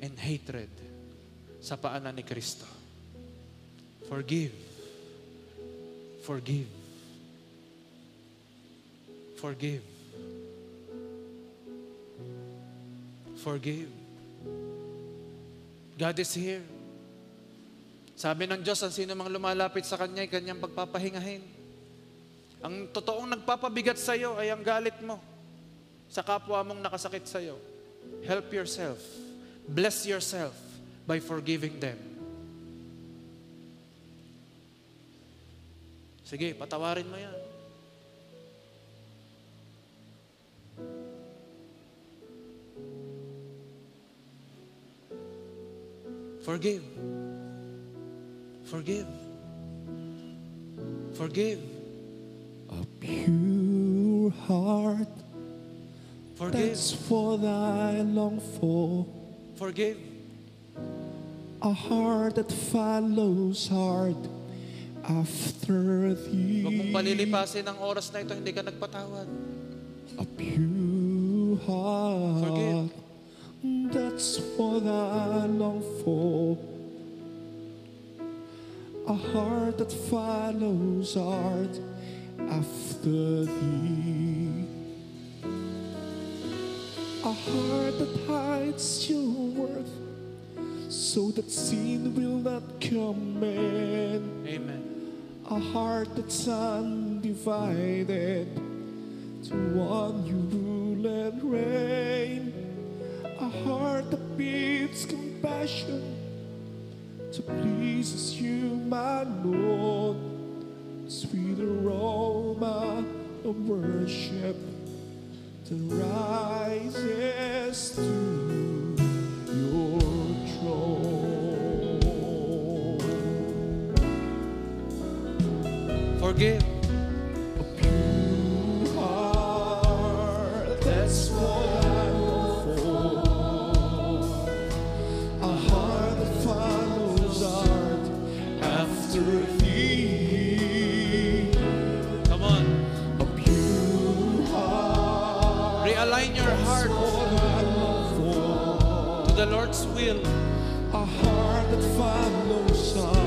and hatred sa paanan ni Kristo. Forgive. Forgive. Forgive. Forgive. God is here. Sabi ng Diyos, ang sino mang lumalapit sa Kanya ay Kanyang pagpapahingahin. Ang totoong nagpapabigat sa iyo ay ang galit mo sa kapwa mong nakasakit sa iyo. Help yourself. Bless yourself by forgiving them. Sige, patawarin mo yan. Forgive. Forgive. Forgive. A pure heart. Forgive. That's what I long for. Forgive. A heart that follows hard after thee. Huwag mong palilipasin ang oras na ito, hindi ka nagpatawad. A pure heart. Forgive. that's what I long for. A heart that follows art after thee. A heart that hides your worth so that sin will not come in. Amen. A heart that's undivided to one you rule and reign heart that beats compassion to please you, my Lord. Sweet aroma of worship that rises to your throne. Forgive. Align your heart to the Lord's will. A heart that follows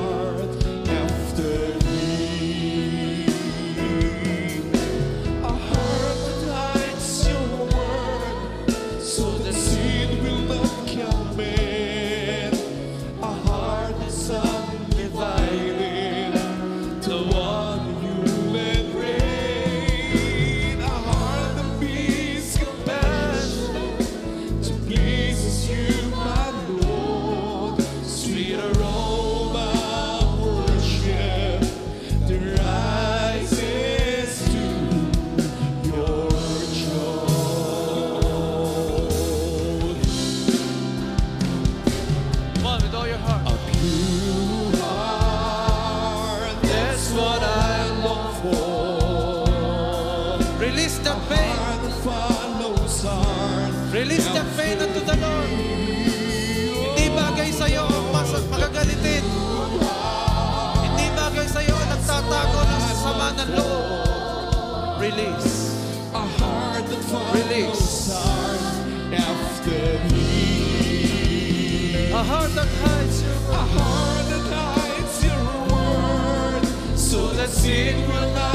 Lord. Hindi bagay sa iyo ang makagalitin. Hindi bagay sa iyo ang nagtatago ng sama ng loob. Release. Release. After me. A heart that hides your word. A heart that hides your word. So that sin will not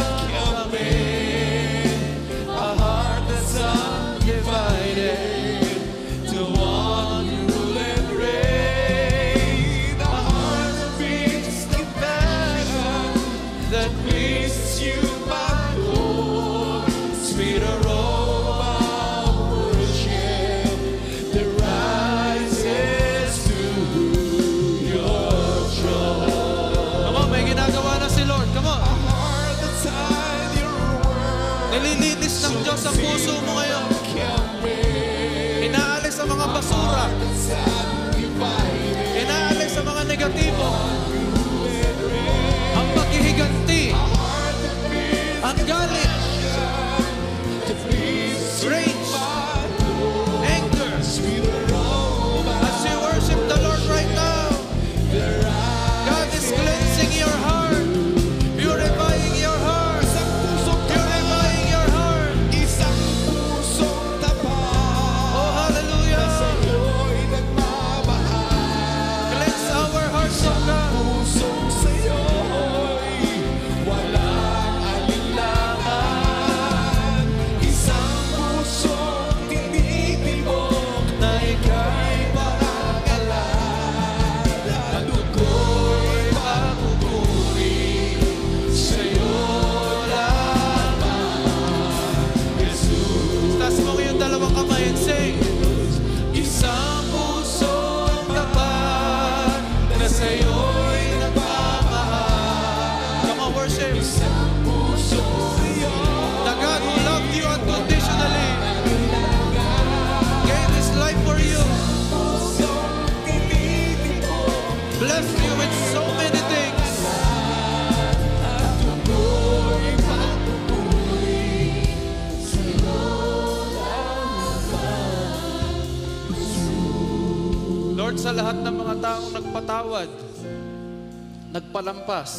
nagpalagpas,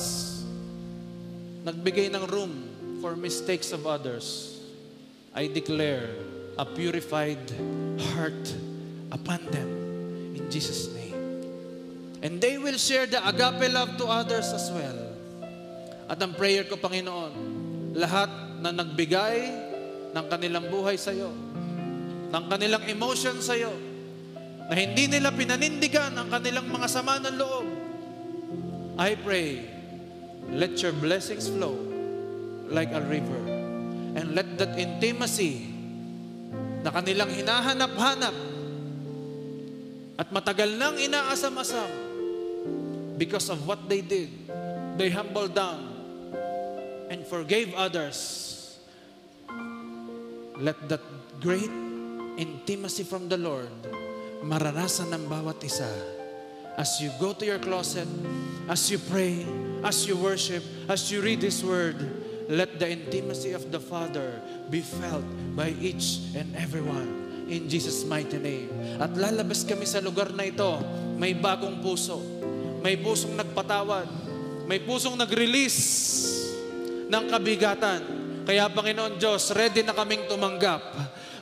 nagbigay ng room for mistakes of others, I declare a purified heart upon them in Jesus' name. And they will share the agape love to others as well. At ang prayer ko, Panginoon, lahat na nagbigay ng kanilang buhay sa iyo, ng kanilang emotion sa iyo, na hindi nila pinanindigan ang kanilang mga sama ng loob, I pray, let your blessings flow like a river. And let that intimacy na kanilang hinahanap-hanap at matagal nang inaasam-asam because of what they did, they humbled down and forgave others. Let that great intimacy from the Lord maranasan ng bawat isa as you go to your closet, as you pray, as you worship, as you read His Word, let the intimacy of the Father be felt by each and everyone in Jesus' mighty name. At lalabas kami sa lugar na ito, may bagong puso, may pusong nagpatawad, may pusong nag-release ng kabigatan. Kaya Panginoon Diyos, ready na kaming tumanggap.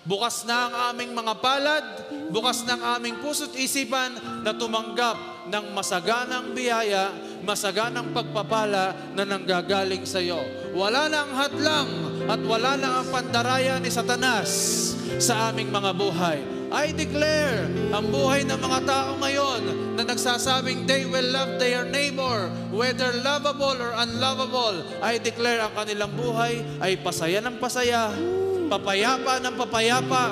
Bukas na ang aming mga palad, bukas na ang aming puso't isipan na tumanggap ng masaganang biyaya, masaganang pagpapala na nanggagaling sa iyo. Wala na ang hadlang at wala na ang pandaraya ni Satanas sa aming mga buhay. I declare ang buhay ng mga tao ngayon na nagsasabing they will love their neighbor, whether lovable or unlovable. I declare ang kanilang buhay ay pasaya ng pasaya, papayapa ng papayapa,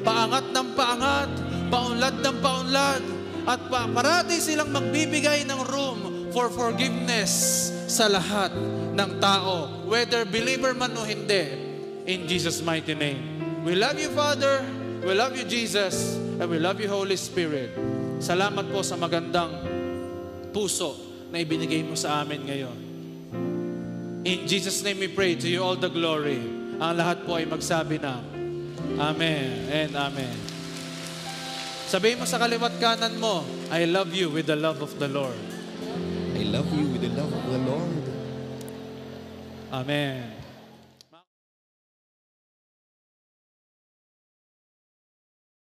paangat ng paangat, paunlad ng paunlad, at pa parati silang magbibigay ng room for forgiveness sa lahat ng tao, whether believer man o hindi, in Jesus' mighty name. We love you, Father. We love you, Jesus. And we love you, Holy Spirit. Salamat po sa magandang puso na ibinigay mo sa amin ngayon. In Jesus' name we pray, to you all the glory. Ang lahat po ay magsabi na, Amen and Amen. Sabihin mo sa kaliwat kanan mo, I love you with the love of the Lord. I love you with the love of the Lord. Amen.